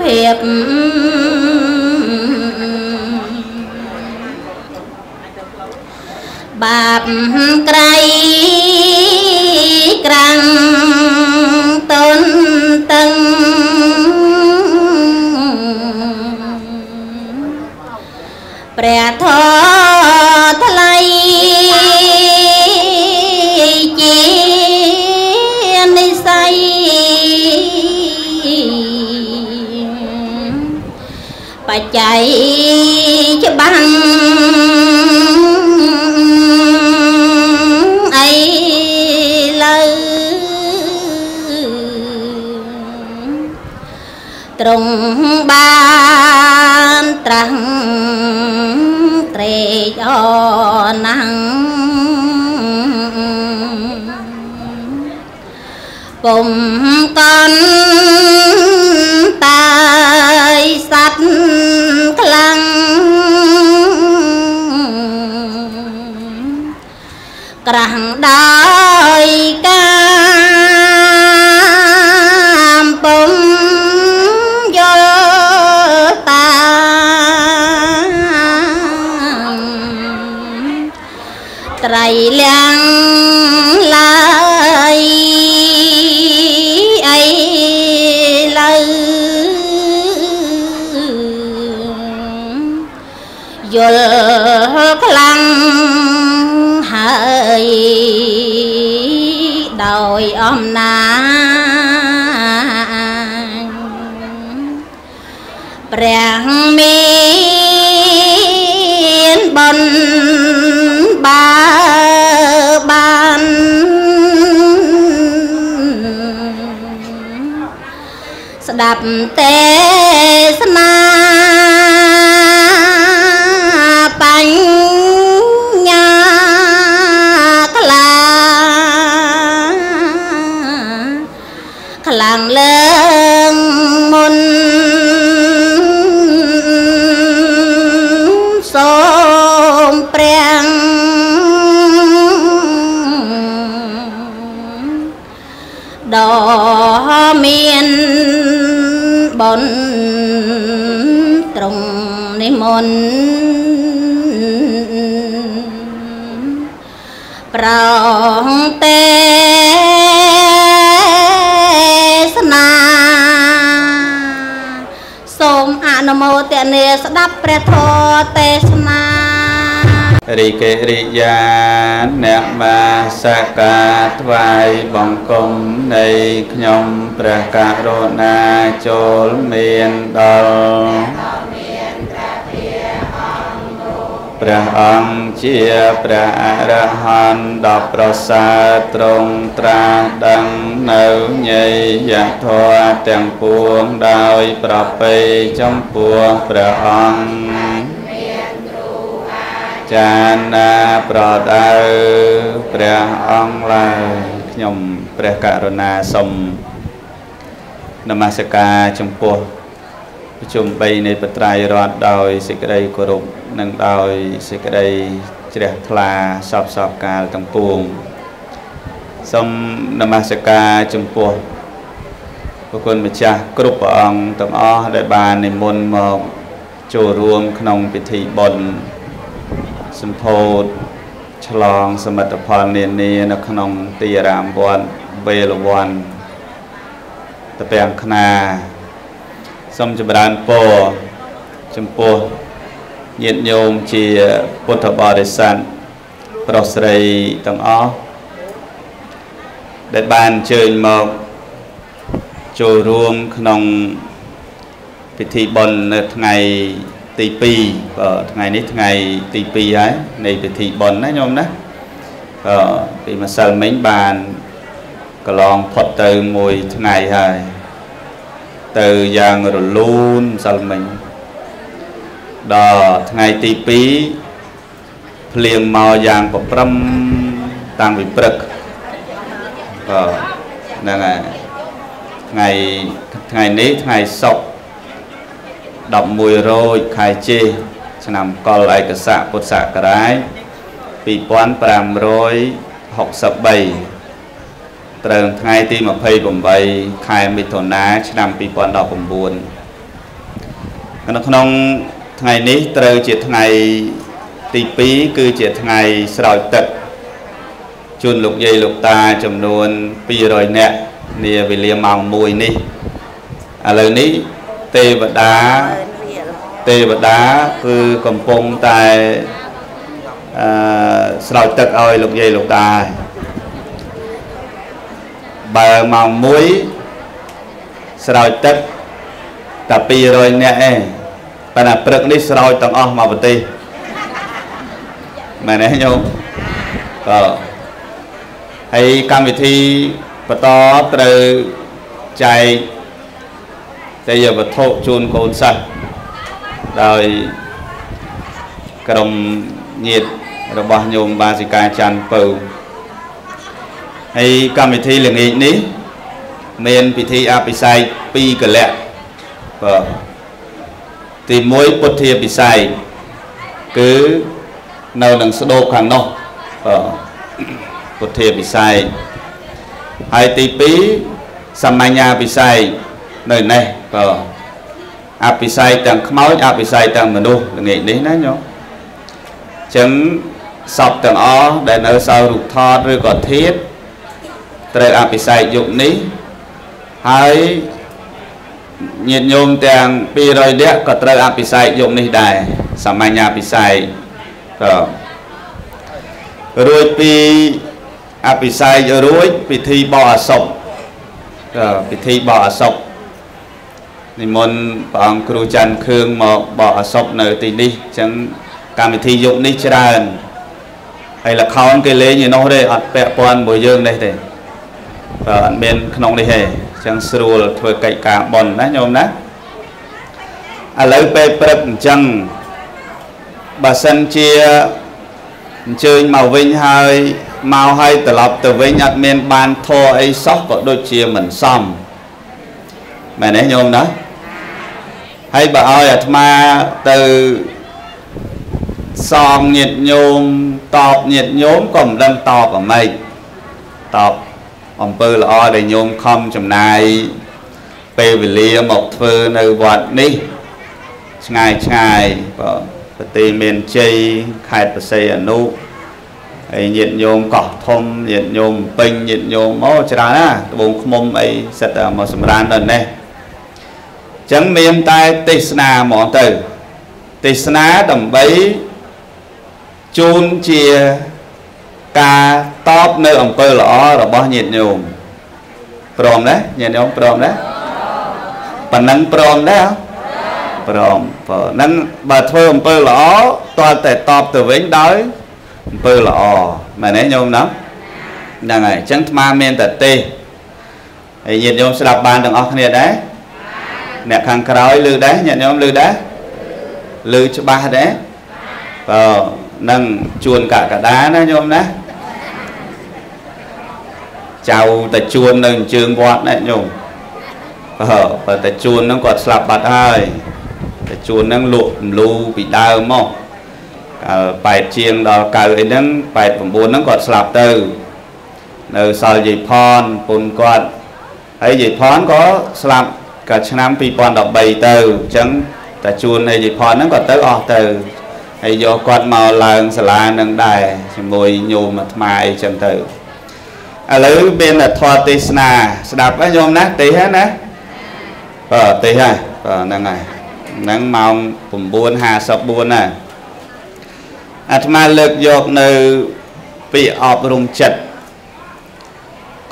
ភាពបាបក្រៃ ត្រង់បានត្រាស់ត្រេកអរណាស់ពុំកន់ ខ្លាំងហើយដោយអំណាចព្រះមានបុណ្យបើបានស្ដាប់ទេសនា មន្តប្រងទេសនាសូមអនុមោទនាស្ដាប់ព្រះធម៌ទេសនារីកេរិយាអ្នកមាសកាថ្វាយបង្គំនៃខ្ញុំព្រះករុណាចូលមានដល់ ព្រះអង្គជាព្រះអរហន្តដ៏ប្រសើរទ្រង់ត្រាស់ដឹងនៅញយធម៌ទាំងពួងដោយប្រពៃចំពោះព្រះអង្គចាណាប្រដៅព្រះអង្គឡើយខ្ញុំព្រះករុណាសូមនមស្ការចំពោះ ប្រជុំ3នៃបត្រៃរដ្ឋដោយសេចក្តីគោរពនិងដោយសេចក្តីជ្រះថ្លាសពសពកាលទាំងពួងសូមនមស្ការចំពោះព្រះគុណម្ចាស់គ្រប់ព្រះអង្គទាំងអស់ដែលបាននិមន្តមកចូលរួមក្នុងពិធីបុណ្យសម្ពោធឆ្លងសមិទ្ធផលនានានៅក្នុងទីអារាមវត្តវេលវ័នតពាំងខ្នា សូមចម្រើនពរចំពោះញាតិញោមជាពុទ្ធបរិស័ទប្រុសស្រីទាំងអស់ដែលបានអញ្ជើញមកចូលរួមក្នុងពិធីបុណ្យនៅថ្ងៃទី2បាទថ្ងៃនេះថ្ងៃទី2ហើយនៃពិធីបុណ្យណាញោមណាក៏ពីម្សិលមិញបានកន្លងផុតទៅមួយថ្ងៃហើយ ទៅយ៉ាងរលូនម្សិលមិញដល់ថ្ងៃទី2ភ្លៀងមកយ៉ាងប្រព្រឹមតាំងពីព្រឹកបាទហ្នឹងហើយថ្ងៃថ្ងៃនេះថ្ងៃសុក្រ11រោចខែចេសឆ្នាំកុលឯកស័កពុទ្ធសករាជ2563 ត្រូវថ្ងៃទី28ខែមិថុនាឆ្នាំ2019នៅក្នុងថ្ងៃនេះត្រូវជាថ្ងៃទី2គឺជាថ្ងៃស្រោចទឹកជូនលោកយាយលោកតាចំនួន200នាក់នាវេលាម៉ោង1នេះឥឡូវនេះទេវតាទេវតាគឺកំពុងតែអឺស្រោចទឹកឲ្យលោកយាយលោកតា បើម៉ោង1ស្រោចទឹកតែ200នាក់ឯងប៉ុន្តែព្រឹកនេះស្រោចទាំងអស់មកប្រទេសមែនទេញោមក៏ហើយកម្មវិធីបន្តត្រូវចែកទេយវត្ថុជូនកូនសិស្សដោយក្រុមញាតិរបស់ញោមបាសិកាច័ន្ទពៅ ហើយកម្មវិធីល្ងាចនេះមានពិធីអភិសេក2កលៈបាទទី1ពុទ្ធាពិសេសគឺនៅនឹងស្ដោកខាងនោះបាទពុទ្ធាពិសេសហើយទី2សម្មញ្ញាពិសេសនៅនេះបាទអភិស័យទាំងខ្មោចអភិស័យទាំងមនុស្សល្ងាចនេះណាញោមអញ្ចឹងសពទាំងអស់ដែលនៅសល់រូបថតឬក៏ធាត ត្រូវអភិស័យយុគនេះហើយញាតិញោមទាំង200នាក់ក៏ត្រូវអភិស័យយុគនេះដែរសាមញ្ញអភិស័យក៏រួចពីអភិស័យរួចពិធីបោះអសពពិធីបោះអសពនិមន្តព្រះអង្គគ្រូច័ន្ទខឿងមកបកអសពនៅទីនេះអញ្ចឹងកម្មវិធីយុគនេះច្រើនហើយលខោនគេលេងឯនោះទេអត់ពាក់ព័ន្ធមួយយើងនេះទេ បើអត់មានក្នុងនេះទេអញ្ចឹងស្រួលធ្វើកិច្ចការបន់ណាញោមណាឥឡូវពេលព្រឹកអញ្ចឹងបើសិនជាអញ្ជើញមកវិញហើយមកហើយត្រឡប់ទៅវិញអត់មានបានធរអីសោះក៏ដូចជាមិនសមមែនទេញោមណាហើយបើឲ្យអាត្មាទៅសងញាតញោមតបញាតញោមក៏មិនដឹងតបអ្មេចតប អំពើល្អដែលញោមខំចំណាយពេលវេលាមកធ្វើនៅវត្តនេះឆ្ងាយឆ្ងាយបាទប្រទេសមានជ័យខេត្តបរសៃអនុហើយញាតញោមកោះធំញាតញោមពេញញាតញោមអូច្រើនណាត្បូងឃុំអីសិតតែមកសម្រានដល់នេះចឹងមានតែទេសនាហ្មងទៅទេសនាដើម្បីជូនជា ការតបនៅអំពើល្អរបស់ញាតិញោមព្រមណាញាតិញោមព្រមណាប៉ណ្ណឹងព្រមដែរព្រមព្រមហ្នឹងបើធ្វើអំពើល្អតើតែតបទៅវិញដោយអំពើល្អមែនទេញោមណាហ្នឹងហើយអញ្ចឹងអាត្មាមានតែទេសហើយញាតិញោមស្ដាប់បានទាំងអស់គ្នាដែរអ្នកខាងក្រោយលឺដែរញាតិញោមលឺដែរលឺច្បាស់ដែរបើនឹងជួនកកដាណាញោមណា ចៅតាជួននៅជើងវត្តណាញោមបើបើតាជួនហ្នឹងគាត់ស្លាប់បាត់ហើយតាជួនហ្នឹងលក់រំលូពីដើមមកកាល8ជាងដល់9អីហ្នឹង8 9ហ្នឹងគាត់ស្លាប់ទៅ នៅសល់យាយផនពុនគាត់ហើយយាយផនក៏ស្លាប់កាលឆ្នាំ2013ទៅអញ្ចឹងតាជួននៃយីផនហ្នឹងក៏ទៅអស់ទៅហើយយកគាត់មកឡើងសាលានឹងដែរជាមួយញោមអាត្មាអីចឹងទៅ ឥឡូវមានធម៌ទេសនាស្ដាប់ហើយញោមណាទេហ្នឹងណាបាទទេហើយបាទហ្នឹងហើយហ្នឹងម៉ោង9:54ណាអាត្មាលើកយកនៅពាក្យអប់រំចិត្ត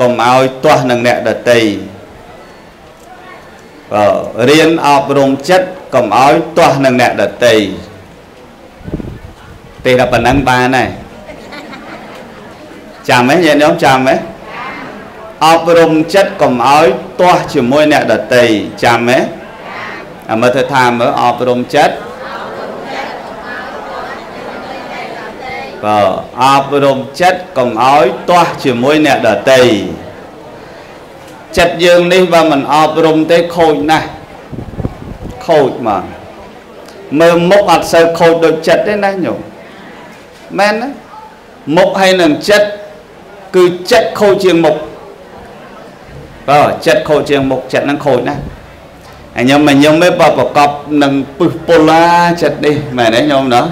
កុំឲ្យទាស់នឹងអ្នកដតីបបើរៀនអប់រំចិត្តកុំឲ្យទាស់នឹងអ្នកដតីទេតែប៉ុណ្ណឹងបានហើយ ចាំទេញាតិញោមចាំទេអប់រំចិត្តកុំឲ្យទាស់ជាមួយអ្នកដតីចាំទេអាមើលទៅថាមើលអប់រំចិត្តបើអប់រំចិត្តកុំឲ្យទាស់ជាមួយអ្នកដតីចិត្តយើងនេះបើមិនអប់រំទេខូចណាស់ខូចមកមើលមុខអត់សូវខូចដូចចិត្តទេណាញោមមែនណាមុខហើយនឹងចិត្ត គឺចិត្តខូចជាងមុខបើចិត្តខូចជាងមុខចិត្តហ្នឹងខូចណាស់អញខ្ញុំមកខ្ញុំទេបើប្រកបនឹងពឹសពុលាចិត្តនេះមែនទេញោមណា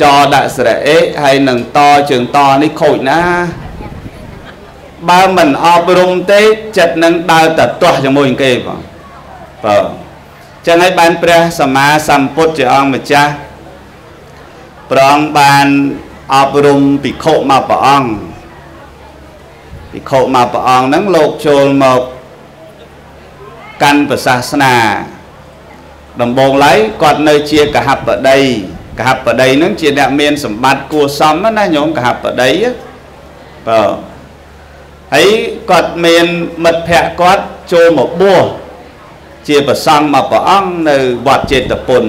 ចដាក់ស្រៈអេហើយនឹងតជើងតនេះខូចណាបើមិនអប់រំទេចិត្តនឹងដើរតែទាស់ជាមួយនឹងគេបងបើចឹងហើយបានព្រះសម្មាសម្ពុទ្ធជាអង្គម្ចាស់ព្រះអង្គបានអប់រំភិក្ខុមកព្រះអង្គ ភិក្ខុមកព្រះអង្គហ្នឹងលោកចូលមកកាន់ប្រសាសនាដំបូងឡើយគាត់នៅជាកហបតីកហបតីហ្នឹងជាអ្នកមានសម្បត្តិគួសមណាញោមកហបតីបើហើយគាត់មានមិត្តភ័ក្តិគាត់ចូលមកបួសជាប្រសង់មកព្រះអង្គនៅវត្តចេតពុន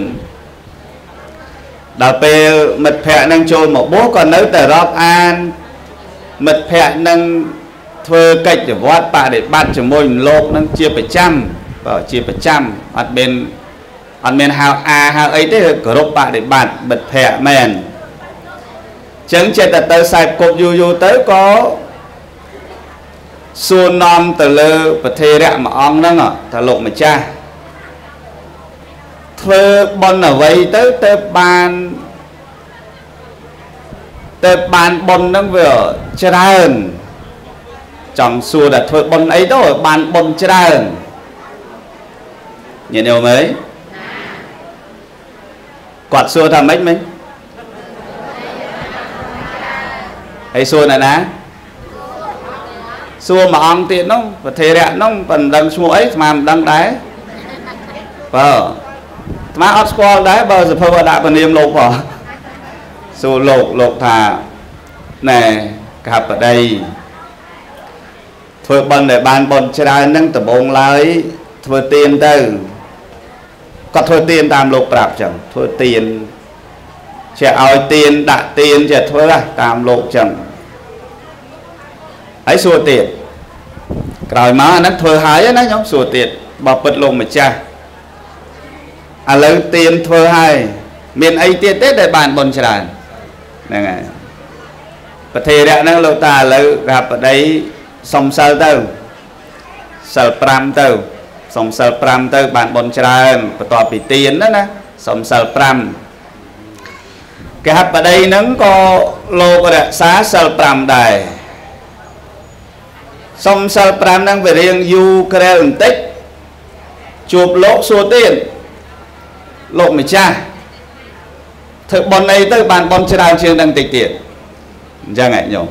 ដល់ពេលមិត្តភ័ក្តិនឹងចូលមកបួសក៏នៅតែរាប់អានមិត្តភ័ក្តិនឹង ធ្វើកិច្ចវត្តបដិបត្តិជាមួយលោកនឹងជាប្រចាំបើជាប្រចាំអត់មានអត់មានហៅអាហៅអីទេគោរពបដិបត្តិមិត្តភ័ក្តិមែនចឹងចិត្តទៅខ្សែគប់យូរយូរទៅក៏សួរនាំទៅលើប្រធេរៈមួយអង្គហ្នឹងថាលោកម្ចាស់ធ្វើបន់អ្វីទៅទៅបានទៅបានបន់ហ្នឹងវាច្រើន ចង់សួរថាធ្វើបន់អីទៅបានបន់ច្រើនញាតិញោមអើយគាត់សួរថាម៉េចមិញហើយសួរណាណាសួរមួយអង្គទៀតនោះប្រធេរៈនោះមិនដឹងឈ្មោះអីស្មានមិនដឹងដែរបើស្មានអត់ស្គាល់ដែរបើសភៅអដាក់ពនាមលោកផងសួរលោកលោកថាណែកហបដី ធ្វើបន់ដែលបានបន់ច្រើនហ្នឹងដំបងឡើយធ្វើទៀនទៅគាត់ធ្វើទៀនតាមលោកប្រាប់ចឹងធ្វើទៀនជាឲ្យទៀនដាក់ទៀនជាធ្វើតាមលោកចឹងហើយសួរទៀតក្រោយមកអាហ្នឹងធ្វើហើយណាខ្ញុំសួរទៀតបើពិតលោកម្ចាស់ឥឡូវទៀនធ្វើហើយមានអីទៀតទេដែលបានបុណ្យច្រើនហ្នឹងហើយប្រធេរៈហ្នឹងលោកតាឥឡូវកាបដី សុំសិលទៅសិល5ទៅសុំសិល5ទៅបានបុណ្យច្រើនបន្ទាប់ពីទៀនណាណាសុំសិល5កហបដីហ្នឹងក៏លោករក្សាសិល5ដែរសុំសិល5ហ្នឹងវារៀងយូរក្រែលបន្តិចជួបលោកសួរទៀតលោកម្ចាស់ធ្វើបន់អីទៅបានបន់ច្រើនជាងនឹងតិចទៀតអញ្ចឹងហ៎ញោម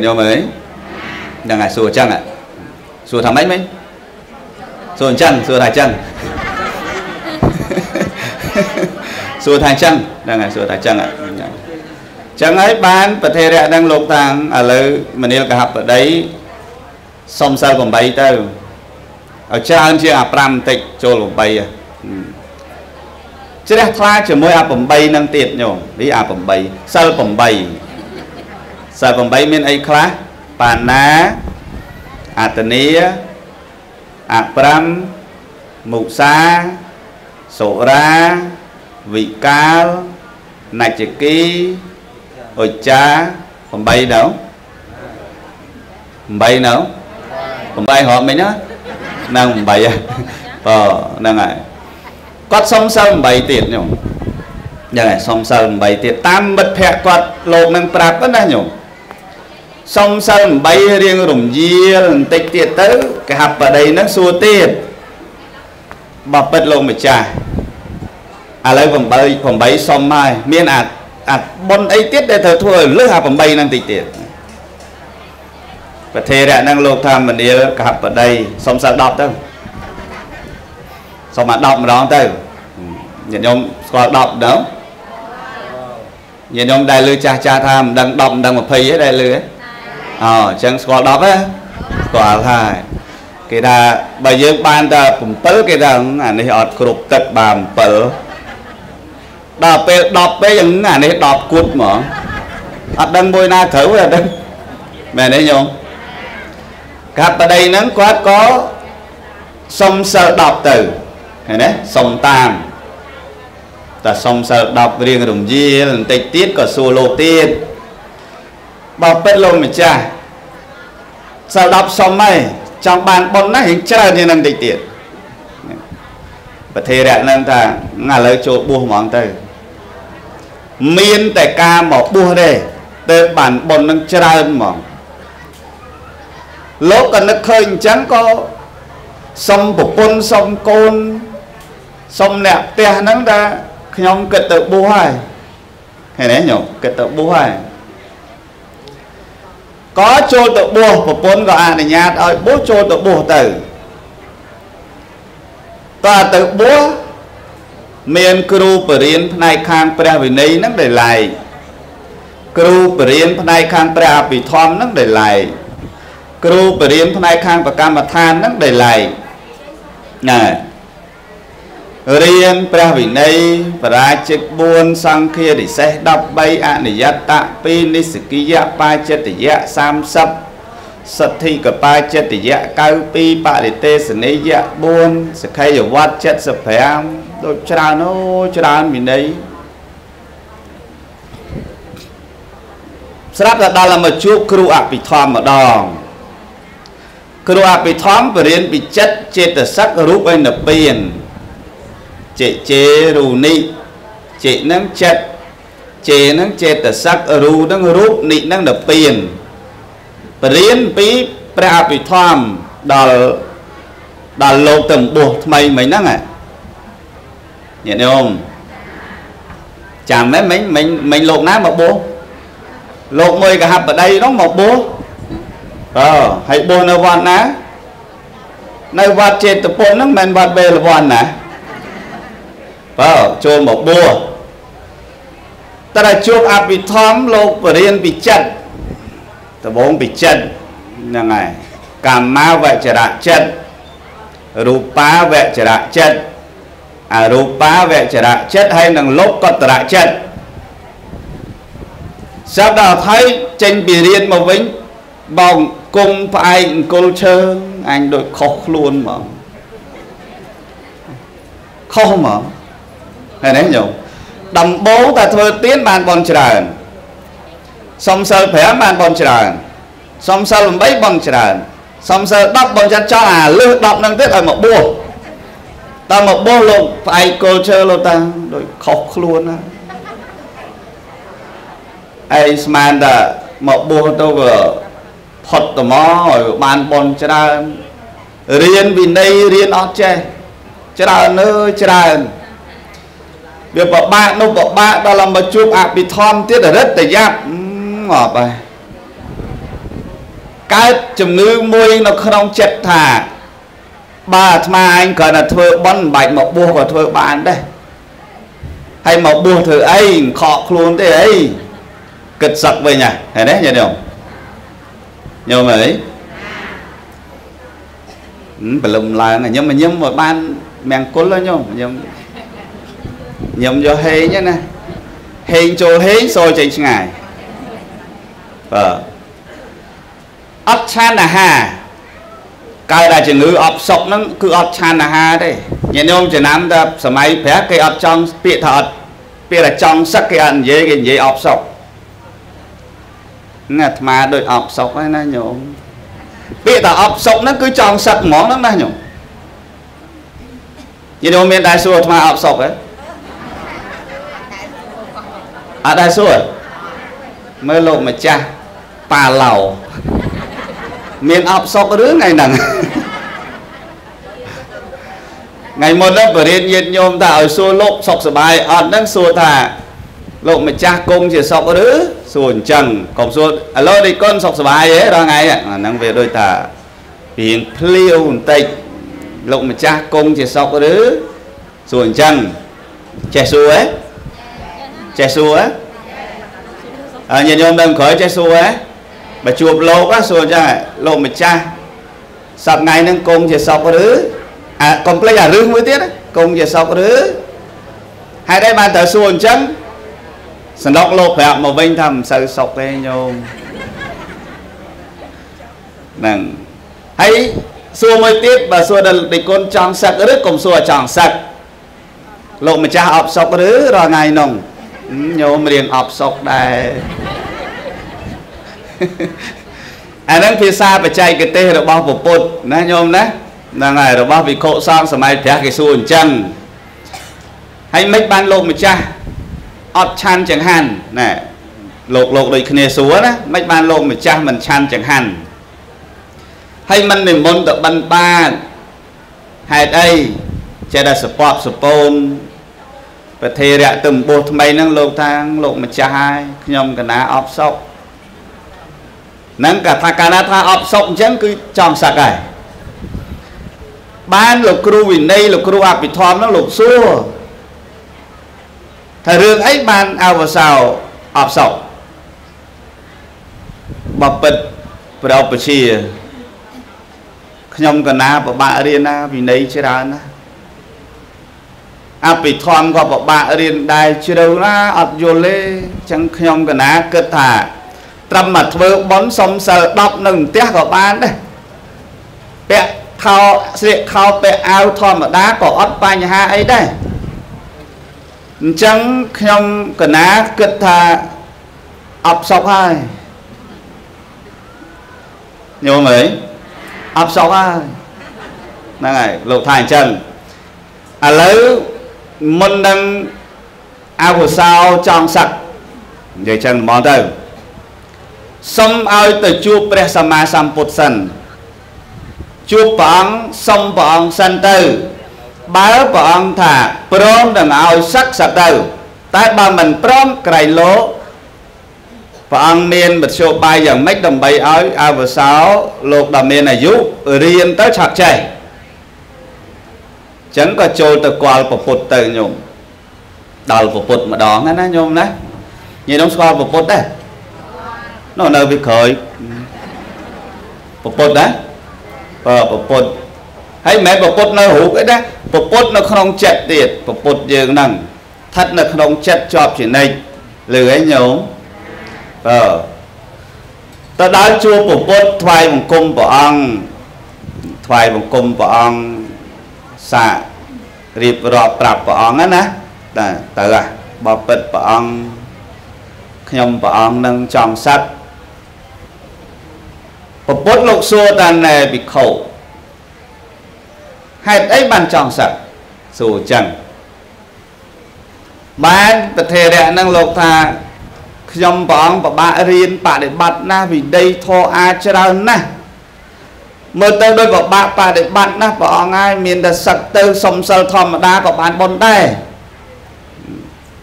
ញញោមអើយហ្នឹងហើយសួរអញ្ចឹងសួរថាម៉េចមិញសួរអញ្ចឹងសួរថាអញ្ចឹងសួរថាអញ្ចឹងហ្នឹងហើយសួរថាអញ្ចឹងអញ្ចឹងចឹងហើយបានប្រធេរៈនឹងលោកតាំងឥឡូវមនាលកហបដីសុំសិល8ទៅឲ្យច្រើនជាងអា5បន្តិចចូល8ជ្រះថ្លាជាមួយអា8នឹងទៀតញោមនេះអា8សិល8 សិល8មានអីខ្លះបាណាអតនីអ5មុសាសុរាវិកាលនច្ចគីអុចា8នៅ8នៅ8រាប់មិញណានឹង8បើហ្នឹងហើយគាត់សុំសិល8ទៀតញោមយ៉ាងហើយសុំសិល8ទៀតតាមមិត្តភ័ក្ដិគាត់លោកនឹងប្រាប់ណាញោម សុំសិល8រៀងរំយាលបន្តិចទៀតទៅកហបដីនឹងសួរទៀតបបិទ្ធលោកម្ចាស់ឥឡូវ8 8សុំហើយមានអាអាប៉ុនអីទៀតដែលត្រូវធ្វើលើសអា8ហ្នឹងតិចទៀតប្រធេរៈហ្នឹងលោកថាមនាលកហបដីសុំសិល10ទៅសុំមក10ម្ដងទៅញាតិញោមស្គាល់10ដល់ញាតិញោមដែលលឺចាស់ចាស់ថាមិនដឹង10មិនដឹង20ទេដែលលឺ អូអញ្ចឹងស្គាល់10ទេស្គាល់ហើយគេថាបើយើងបានតែ7គេថាអានេះអត់គ្រប់ទឹកបាន7ដល់ពេល10ពេកអានេះ10គួតហ្មងអត់ដឹងមួយណាត្រូវទេអត់ដឹងមែនទេញោមកັບបដីហ្នឹងគាត់ក៏សុំសិល10ទៅឃើញទេសុំតាមតែសុំសិល10រៀងរំយាលបន្តិចទៀតក៏សួរលោកទៀត បើពិតលោកម្ចាស់សិល10សុំហើយចង់បានបុណ្យណារៀងច្រើនជាងនឹងតិចទៀតប្រធេរៈនឹងថាឥឡូវចូលបួសហ្មងទៅមានតែការមកបួសទេទៅបានបុណ្យនឹងច្រើនហ្មងលោកក៏នឹកឃើញអញ្ចឹងក៏សុំប្រពន្ធសុំកូនសុំអ្នកផ្ទះហ្នឹងថាខ្ញុំគិតទៅបួសហើយឃើញទេញោមគិតទៅបួសហើយ ក៏ចូលទៅបួសប្រពន្ធក៏អនុញ្ញាតឲ្យបួសចូលទៅបួសទៅតើទៅបួសមានគ្រូបរិញ្ញាផ្នែកខាងព្រះវិន័យហ្នឹងដែលឡែកគ្រូបរិញ្ញាផ្នែកខាងព្រះអភិធម្មហ្នឹងដែលឡែកគ្រូបរិញ្ញាផ្នែកខាងប្រកម្មដ្ឋានហ្នឹងដែលឡែកណា រៀនព្រះវិន័យបរាជិក4សង្ឃារិសេស13អនិយតៈ2និស្សគិយៈបាចិត្តយៈ30សទ្ធិកបាចិត្តយៈ92បរិទេសនីយៈ4សក្ខយវត្ត75ដូចច្រើនអូច្រើនវិន័យស្រាប់តែដល់មកជួបគ្រូអភិធម្មម្ដងគ្រូអភិធម្មបរៀនពីចិត្តចេតសិករូបឯនិព្វាន ចេជេរូនិចេនឹងចិត្តជេនឹងចេតសិករូនឹងរូបនិនឹងនិព្វានបរៀនពីព្រះអភិធម្មដល់ដល់លោកតំបោះថ្មីមិញហ្នឹងញាតិញោមចាំមែនមិញមិញមិញលោកណាមកបោះលោកមួយកហបដីនោះមកបួសបើហើយបួសនៅវត្តណានៅវត្តចេតពុនហ្នឹងមិនវត្តបេលវ័នណា បើចូលមកបួសតែជួបអភិធម្មលោកបរៀនពីចិត្តដំបងពីចិត្តហ្នឹងហើយកម្មាវចរៈចិត្តរូបាវចរៈចិត្តអរូបាវចរៈចិត្តហើយនឹងលោកកតរៈចិត្តស្រាប់ដល់ថៃចេញពីរៀនមកវិញបងគង់ផ្អែកអង្គុលឈើអញដូចខុសខ្លួនហ្មងខុសហ្មង ហើយនេះញោមដំបូងតែធ្វើទៀនបានបនច្រើនសំសិល5បានបនច្រើនសំសិល8បនច្រើនសំសិល10បនចាត់ចោលអាលឺ10នឹងទៀតឲ្យមកបួសដល់មកបួសលោកផ្អែកគល់ឈើលោកតាដូចខុសខ្លួនណាឯងស្មានតែមកបួសទៅក៏ផុតត្មឲ្យបានបនច្រើនរៀនវិន័យរៀនអត់ចេះច្រើនអើយច្រើន វាពិបាកនោះពិបាកដល់មកជួបអភិធម្មទៀតរិទ្ធយ៉ាប់ងាប់ហើយកើតជំងឺមួយនៅក្នុងចិត្តថាបើអាត្មាឯងគ្រាន់តែធ្វើបន់មិនបាច់មកបួសក៏ធ្វើបានដែរហើយមកបួសធ្វើអីខកខ្លួនទេអីគិតសឹកវិញហ៎ឃើញទេញាតិញោមញោមអីបលឹមឡើងញឹមញឹមមកបានមង្គលញោមញឹម ញឹមយកហេងណាហេងចូលហេងសូចេញឆ្ងាយបាទអត់ឆានអាហារកើតតែជំងឺអប់សុកហ្នឹងគឺអត់ឆានអាហារទេញាតិញោមចំណាំតែសម័យព្រះគេអត់ចង់ពាក្យថាអត់ពាក្យថាចង់សឹកគេអត់និយាយគេនិយាយអប់សុកអាត្មាដូចអប់សុកហើយណាញោមពាក្យថាអប់សុកហ្នឹងគឺចង់សឹកហ្មងហ្នឹងណាញោមយីញោមមានដែរសួរអាត្មាអប់សុកហ៎ អត់ដែរសួរមើលលោកម្ចាស់ប៉ាឡៅមានអប់សុកឬថ្ងៃហ្នឹងថ្ងៃមុនហ្នឹងបរិញ្ញាញាតញោមថាឲ្យសួរលោកសុកសบายអត់ហ្នឹងសួរថា លោកម្ចាស់គង់ជាសុខឬសួរអញ្ចឹងកុំសួរឥឡូវនេះកូនសុខសប្បាយទេរាល់ថ្ងៃអាហ្នឹងវាដូចថារៀងភ្លាវបន្តិចលោកម្ចាស់គង់ជាសុខឬសួរអញ្ចឹងចេះសួរទេ ចេះសួរទេអើញាតិញោមដើមក្រោយចេះសួរទេបើជួបលោកសួរអញ្ចឹងលោកម្ចាស់សប្ថ្ងៃហ្នឹងគង់ជាសុខឬអាកុំភ្លេចអារឿងមួយទៀតគង់ជាសុខឬហេតុអីបានត្រូវសួរអញ្ចឹងសណ្ដុកលោកប្រាប់មកវិញថាមិនសូវសុខទេញោមហ្នឹងហើយសួរមួយទៀតបើសួរដល់ដេគុណចង់សឹកឬកុំសួរចង់សឹកលោកម្ចាស់អបសុខឬរាល់ថ្ងៃនោះ ញោមរៀងអបសុខដែរអានឹងភាសាបច្ចេកទេសរបស់ពុទ្ធណាញោមណាហ្នឹងហើយរបស់វិខុសង្ឃសម័យព្រះគេសួរអញ្ចឹងហើយមិនបានលោកម្ចាស់អត់ឆាន់ចង្ហាន់ណាលោកលោកដូចគ្នាសួរណាមិនបានលោកម្ចាស់មិនឆាន់ចង្ហាន់ហើយមិននិមន្តទៅបិណ្ឌបាតហេតុអីចេះតែសពបសពូន ប្រធេរៈទៅបោះថ្មីហ្នឹងលោកថាលោកម្ចាស់ហើយខ្ញុំកណាអបសុកហ្នឹងក៏ថាកាលណាថាអបសុកអញ្ចឹងគឺចង់សឹកហើយបានលោកគ្រូវិន័យលោកគ្រូអភិធម្មហ្នឹងលោកសួរថារឿងអីបានអវសោអបសោបពិតប្រឧបជាខ្ញុំកណាពិបាករៀនណាវិន័យច្រើនណា អភិធម្មក៏ពិបាករៀនដែរជ្រៅណាអត់យល់ទេអញ្ចឹងខ្ញុំកណាគិតថាត្រឹមមកធ្វើបន់សុំសិល10នៅផ្ទះក៏បានដែរពាក់ខោស្លៀកខោពាក់អាវធម្មតាក៏អត់បញ្ហាអីដែរអញ្ចឹងខ្ញុំកណាគិតថាអបសុកហើយញោមអើយអបសុកហើយហ្នឹងហើយលោកថាអញ្ចឹងឥឡូវ មុននឹងអវសោចង់សឹកនិយាយចឹងហ្មងទៅសុំឲ្យទៅជួបព្រះសម្មាសម្ពុទ្ធសិនជួបព្រះអង្គសុំព្រះអង្គសិនទៅបើព្រះអង្គថាព្រមនឹងឲ្យសឹកសឹកទៅតែបើមិនព្រមក្រៃលោកព្រះអង្គមានមធ្យោបាយយ៉ាងម៉េចដើម្បីឲ្យអវសោលោកដែលមានអាយុរៀនទៅឆាប់ចេះ ចឹងក៏ចូលទៅគាល់ពពុទ្ធទៅញោមដល់ពពុទ្ធម្ដងណាញោមណាញោមស្គាល់ពពុទ្ធដែរនោះនៅពីក្រោយពពុទ្ធណាបើពពុទ្ធហើយមិនមែនពពុទ្ធនៅរូបអីណាពពុទ្ធនៅក្នុងចិត្តទៀតពពុទ្ធយើងហ្នឹងស្ថិតនៅក្នុងចិត្តជាប់ជានិច្ចលឺឯងញោមបើទៅដល់ជួបពពុទ្ធថ្វាយបង្គំព្រះអង្គថ្វាយបង្គំព្រះអង្គ សាករៀបរាប់ប្រាប់ព្រះអង្គណាតែទៅហ่ะបបិទ្ធព្រះអង្គខ្ញុំព្រះអង្គនឹងចង់សັດពពុទ្ធលោកសួរតាណែភិក្ខុហេតុអីបានចង់សឹកសួរចឹងបានប្រធេរៈនឹងលោកថាខ្ញុំព្រះអង្គប្របាក់រៀនបដិបត្តិណាវិដីធរអាច្រើនណាស់ មើលទៅដោយប្របាក់បដិបត្តិណាស់ព្រះអង្គហើយមានតែសឹកទៅសំសិលធម្មតាក៏បានបុណ្យដែរ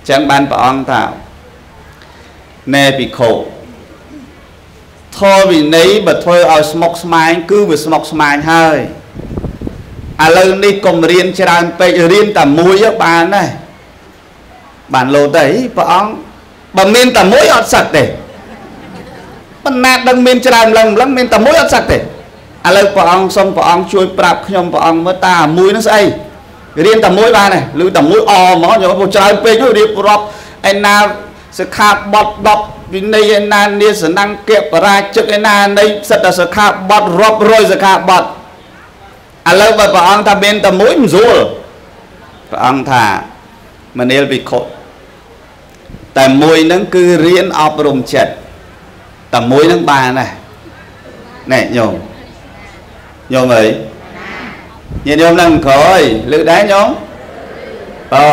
ចឹងបានព្រះអង្គថាណែភិក្ខុធម៌វិន័យបើធ្វើឲ្យស្មុកស្មាញគឺវាស្មុកស្មាញហើយឥឡូវនេះកុំរៀនច្រើនពេករៀនតែមួយបានដែរបានលោទៅព្រះអង្គបើមានតែមួយអត់សឹកទេបណ្ណាដឹងមានច្រើនឡើងឡើងមានតែមួយអត់សឹកទេ ឥឡូវព្រះអង្គសូមព្រះអង្គជួយប្រាប់ខ្ញុំព្រះអង្គមើលតាមួយនោះស្អីរៀនតែមួយបានទេឬតែមួយអហ្មងយកច្រើនពេករៀបរាប់ឯណាសិក្ខាបទ10វិន័យឯណានាសនង្គៈបរាជិកឯណានៃសិទ្ធិសិក្ខាបទរាប់រយសិក្ខាបទឥឡូវបើព្រះអង្គថាមានតែមួយមិនស្រួលព្រះអង្គថាមនាលវិខុតែមួយហ្នឹងគឺរៀនអប់រំចិត្តតែមួយហ្នឹងបានណាណែញោម ញោមអើយញាតិញោមនឹងក្រោយលើដែរញោមអូ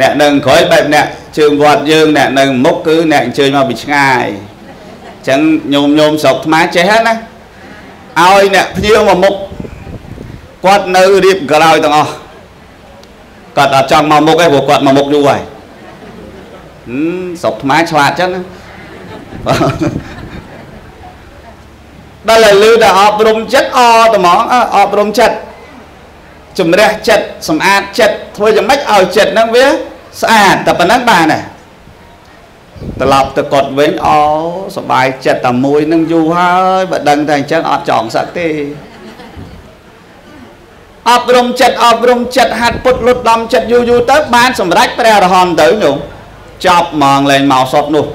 អ្នកនឹងក្រោយបែបអ្នកជើងវត្តយើងអ្នកនៅមុខគឺអ្នកអញ្ជើញមកពីឆ្ងាយអញ្ចឹងញោមញោមស្រុកថ្មចេះហ្នឹងណាឲ្យអ្នកភ្ញៀវមកមុខគាត់នៅរៀបក្រោយទាំងអស់គាត់អត់ចង់មកមុខទេព្រោះគាត់មកមុខយូរហើយស្រុកថ្មឆ្លាតចឹងណា ដល់ឲ្យលឺដល់អប់រំចិត្តអត្មងអប់រំចិត្តជំរះចិត្តសម្អាតចិត្តធ្វើយ៉ាងម៉េចឲ្យចិត្តហ្នឹងវាស្អាតតែប៉ុណ្ណឹងបានទេត្រឡប់ទៅកត់វិញអូសบายចិត្តតែមួយនឹងយូរហើយបើដឹងតែអញ្ចឹងអត់ចង់សឹកទេអប់រំចិត្តអប់រំចិត្តហាត់ពុតលុតដំចិត្តយូរយូរទៅបានសម្រេចព្រះអរហន្តទៅញោមចប់ហ្មងលែងមកសុតនោះ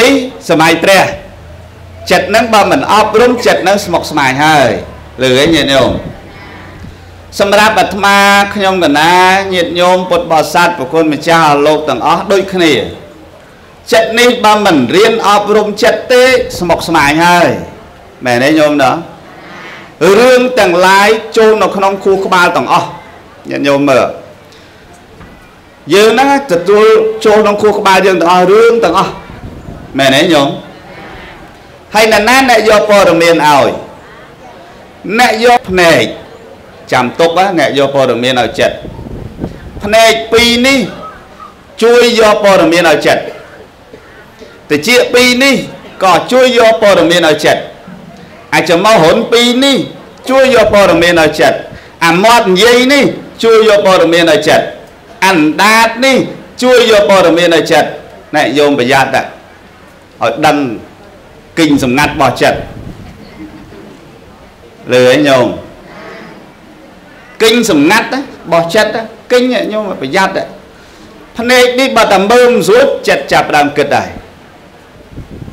នេះសម័យព្រះ ចិត្តនឹងបើមិនអប់រំចិត្តនឹងស្មុគស្មាញហើយលឺឯងញាតិញោមសម្រាប់អាត្មាខ្ញុំកណាញាតិញោមពុទ្ធបរិស័ទប្រគុណម្ចាស់អលោកទាំងអស់ដូចគ្នាចិត្តនេះបើមិនរៀនអប់រំចិត្តទេស្មុគស្មាញហើយមែនទេញោមណារឿងទាំងឡាយចូលនៅក្នុងខួរក្បាលទាំងអស់ញាតិញោមមើលយើងហ្នឹងទទួលចូលក្នុងខួរក្បាលយើងទាំងអស់រឿងទាំងអស់មែនទេញោម ហើយនរណាអ្នកយកព័ត៌មានឲ្យអ្នកយកភ្នែកចាំទុកអ្នកយកព័ត៌មានឲ្យចិត្តភ្នែកពីរនេះជួយយកព័ត៌មានឲ្យចិត្តតិចពីរនេះក៏ជួយយកព័ត៌មានឲ្យចិត្តអាចមកហ៊ុនពីរនេះជួយយកព័ត៌មានឲ្យចិត្តអាមាត់និយាយនេះជួយយកព័ត៌មានឲ្យចិត្តអណ្ដាតនេះជួយយកព័ត៌មានឲ្យចិត្តណែយោមប្រយ័ត្នឲ្យដឹង គិញសម្ងាត់របស់ចិត្តលើឯងញោមគិញសម្ងាត់របស់ចិត្តគិញញោមប្រយ័ត្នភ្នែកនេះបើតែមើលមិនស្រួលចិត្តចាប់ដើមគិតដែរ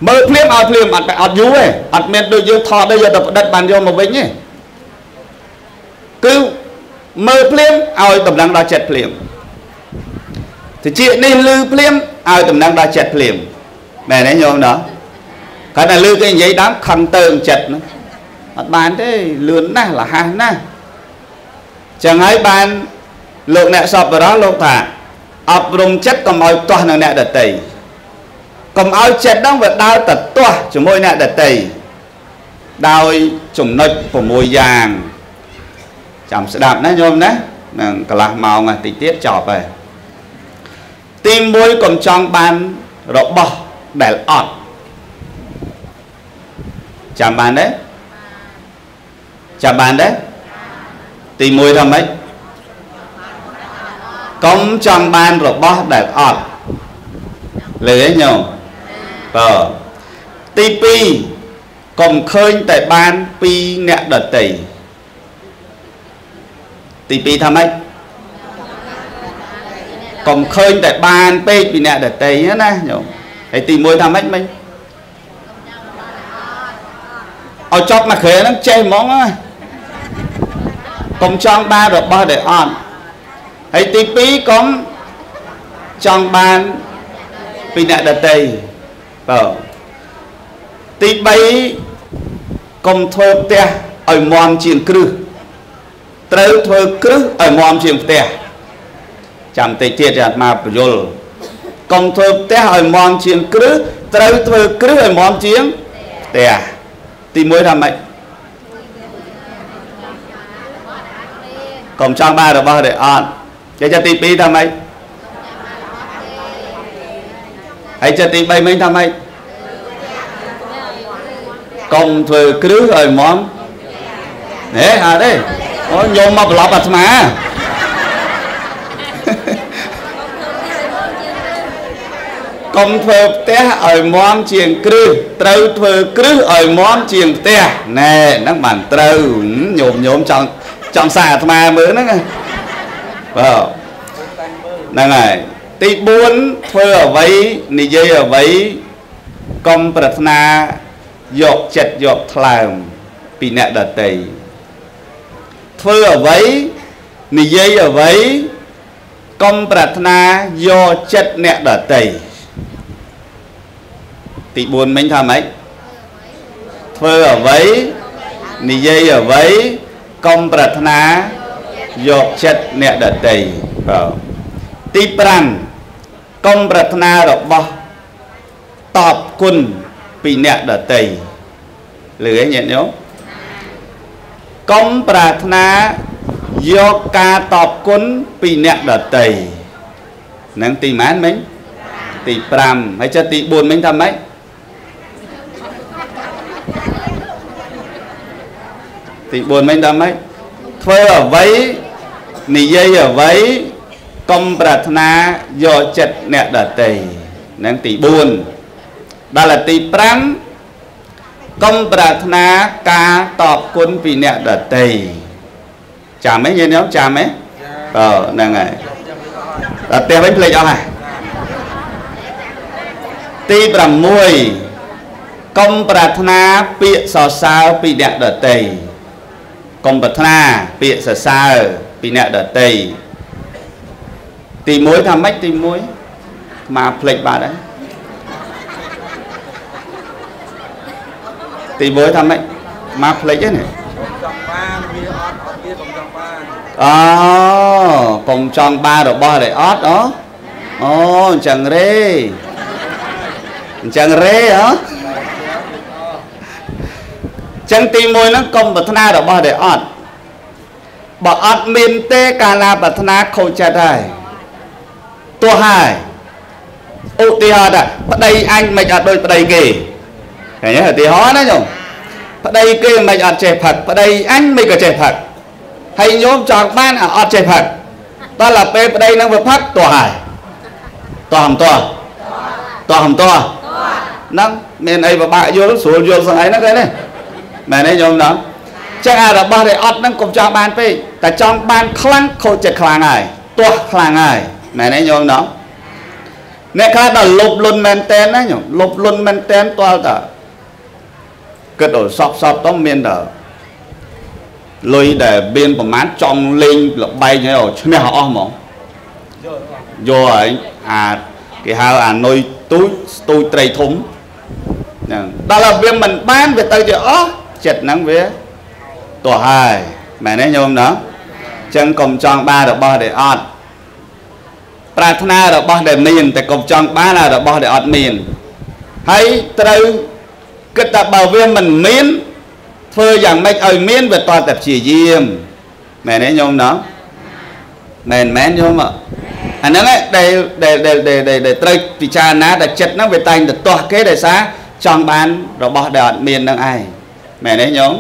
មើលភ្លាមឲ្យភ្លាមអត់អត់យូរទេអត់មានដូចយើងថតដូចយកទៅផ្ដិតបានយកមកវិញទេគឺមើលភ្លាមឲ្យតំណែងដល់ចិត្តភ្លាមតិចនេះលឺភ្លាមឲ្យតំណែងដល់ចិត្តភ្លាមមែនទេញោមណោះ គាត់តែលឺគេនិយាយដើមខឹងតើងចិត្តហ្នឹងអត់បានទេលឿនណាស់លះហាស់ណាស់ចឹងហើយបានលោកអ្នកសពបរោះលោកថាអប់រំចិត្តកុំឲ្យទាស់នឹងអ្នកដតីកុំឲ្យចិត្តហ្នឹងវាដើរទៅទាស់ជាមួយអ្នកដតីដោយចំណុច6យ៉ាងចាំស្ដាប់ណាញោមណានឹងកន្លះម៉ោងតិចទៀតចប់ហើយទី1កុំចង់បានរបស់ដែលអត់ ចាំបានទេចាំបានទេទី1ថាម៉េចកុំចង់បានរបស់ដែលអត់លើឯងញោមបើទី2កុំឃើញតែបានពីអ្នកដតីទី2ថាម៉េចកុំឃើញតែបានពេកពីអ្នកដតីណាញោមហើយទី1ថាម៉េចមិញ ឲ្យចប់មកក្រែហ្នឹងចេះហ្មងណាកុំចង់បានរបស់ដែលអត់ហើយទី2កុំចង់បានពីអ្នកដតីបើទី3កុំធ្វើផ្ទះឲ្យមមជាងគ្រឹះត្រូវធ្វើគ្រឹះឲ្យមមជាងផ្ទះចាំតិចទៀតអាត្មាបញ្យលកុំធ្វើផ្ទះឲ្យមមជាងគ្រឹះត្រូវធ្វើគ្រឹះឲ្យមមជាងផ្ទះ ទី1ថាម៉េចកុំចង់បានរបស់ដែលអត់ចេះចិត្តទី2ថាម៉េចហើយចិត្តទី3មិញថាម៉េចកុំធ្វើគ្រឹះឲ្យមមហេអត់ទេអូញោមមកប្រឡប់អាត្មា កុំធ្វើផ្ទះឲ្យមមជាងគ្រឹះត្រូវធ្វើគ្រឹះឲ្យមមជាងផ្ទះណែហ្នឹងបានត្រូវញោមញោមចង់ចង់សារអាត្មាមើលហ្នឹងបាទហ្នឹងហើយទី4ធ្វើអ្វីនិយាយអ្វីកុំប្រាថ្នាយកចិត្តយកថ្លើមពីអ្នកដតីធ្វើអ្វីនិយាយអ្វីកុំប្រាថ្នាយកចិត្តអ្នកដតី ទី4មិញថាម៉េចធ្វើអ្វីនិយាយអ្វីកុំប្រាថ្នាយកចិត្តអ្នកដតីបាទទី5កុំប្រាថ្នារបស់តបគុណពីអ្នកដតីលឺឯងញាតិញោមកុំប្រាថ្នាយកការតបគុណពីអ្នកដតីនឹងទីម៉ានមិញទី5ហើយចិត្តទី4មិញថាម៉េច ទី4មិញថាម៉េចធ្វើអ្វីនិយាយអ្វីកុំប្រាថ្នាយកចិត្តអ្នកដតីនឹងទី4ដល់ទី5កុំប្រាថ្នាការតបគុណពីអ្នកដតីចាំទេញាតិញោមចាំទេអឺហ្នឹងហើយដល់ផ្ទះវិញភ្លេចអស់ហើយទី6កុំប្រាថ្នាពាក្យសរសើរពីអ្នកដតី កុំប្រាថ្នាពាក្យសរសើរពីអ្នកដតីទី1ថាម៉េចទី1មកភ្លេចបាត់ហើយទី1ថាម៉េចមកភ្លេចហ្នឹងចង់បានវាអត់អត់វាកុំចង់បានអូកុំចង់បានរបស់ដែលអត់អូអូអញ្ចឹងរេអញ្ចឹងរេហ៎ ចឹងទី1ហ្នឹងកុំប្រាថ្នារបស់ដែលអត់បើអត់មានទេកាលណាប្រាថ្នាខូចចិត្តហើយទោះហើយឧទាហរណ៍ថាប្តីអញមិនអត់ដូចប្តីគេឃើញទេឧទាហរណ៍ណាញោមប្តីគេមិនអត់ចេះផឹកប្តីអញមិនក៏ចេះផឹកហើយញោមចង់បានអត់ចេះផឹកដល់តែពេលប្តីនឹងវាផឹកទោះហើយតោះមិនតោះតោះមិនតោះហ្នឹងមានអីពិបាកយល់ស្រួលយល់សឹងអីហ្នឹងគេនេះ មែនទេញោមណាចឹងអារបស់ដែលអត់ហ្នឹងកុំចង់បានពេកតែចង់បានខ្លាំងខូចចិត្តខ្លាំងហើយទាស់ខ្លាំងហើយមែនទេញោមណាអ្នកខ្លះដល់លុបលុនមែនតែនណាញោមលុបលុនមែនតែនទាល់តាគិតដល់សពសពទៅមានតែលុយដែលមានប្រមាណចង់លេងលបែងហើយឈ្នះអស់ហ្មងយកហើយអាគេហៅអានុយទូចស្ទូចត្រីធំហ្នឹងដល់តែវាមិនបានវាទៅជាអស់ ចិត្តហ្នឹងវាទោះហើយមែនទេញោមណាអញ្ចឹងកុំចង់បានរបស់ដែលអត់ប្រាថ្នារបស់ដែលមានតែកុំចង់បានរបស់ដែលអត់មានហើយត្រូវគិតថាបើវាមិនមានធ្វើយ៉ាងម៉េចឲ្យមានវាតតែព្យាយាមមែនទេញោមណាមែនមែនញោមអាហ្នឹងដែលដែលដែលដែលត្រូវពិចារណាដែលចិត្តហ្នឹងវាតែងទៅទាស់គេដោយសារចង់បានរបស់ដែលអត់មានហ្នឹងឯង មែនទេញោម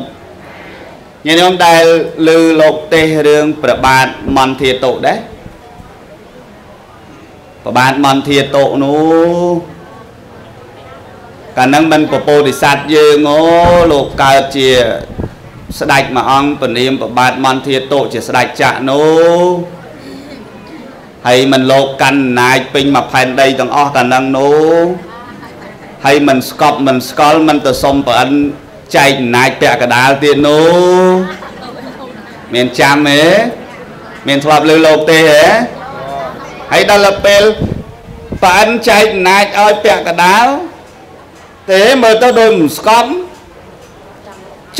ញាតិញោមដែលឮលោកទេសរឿងប្របាទមន្ធាតុដែរប្របាទមន្ធាតុនោះកាលហ្នឹងមិនពពោធិសត្វយើងអូលោកកើតជាស្ដេចមួយអង្គពនាមប្របាទមន្ធាតុជាស្ដេចចាក់នោះហើយមិនលោកកាន់អំណាចពេញមួយផែនដីទាំងអស់កាលហ្នឹងនោះហើយមិនស្កប់មិនស្កល់មិនទៅសុំប្រអិន ចែកអំណាចពាក់កដាលទៀតនោះមានចាំទេមានធ្លាប់លើលោកទេហ៎ហើយដល់ពេលប៉ានចែកអំណាចឲ្យពាក់កដាលទេមើលទៅដូចមិនស្គប់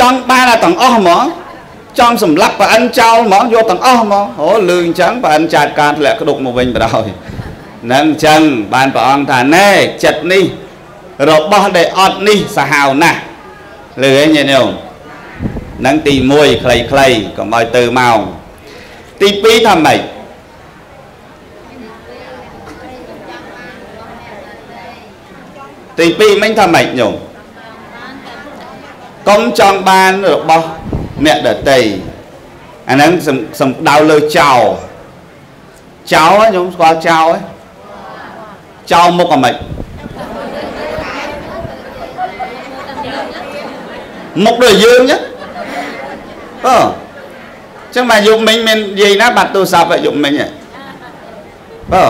ចង់បានតែទាំងអស់ហ្មងចង់សម្លាប់ប៉ានចោលហ្មងយកទាំងអស់ហ្មងអូលឺអញ្ចឹងប៉ានចាត់ការធ្លាក់ក្តុកមកវិញបណ្ដោយនឹងអញ្ចឹងបានព្រះអង្គថាណែចិត្តនេះរបស់ដែលអត់នេះសាហាវណាស់ លឺឯងញាតិញោមនឹងទី1ខ្លីៗកុំឲ្យទៅម៉ោងទី2ថាម៉េចទី2មិញថាម៉េចញោមកុំចង់បានរបស់អ្នកដតីអាហ្នឹងសំដៅលើចោលចោលញោមស្គាល់ចោលទេចោលមុខអាម៉េច មុខដូចយើងចឹងអឺចឹងមកយប់មិញមាននិយាយណាបាត់ទូរស័ព្ទយប់មិញហ៎អឺ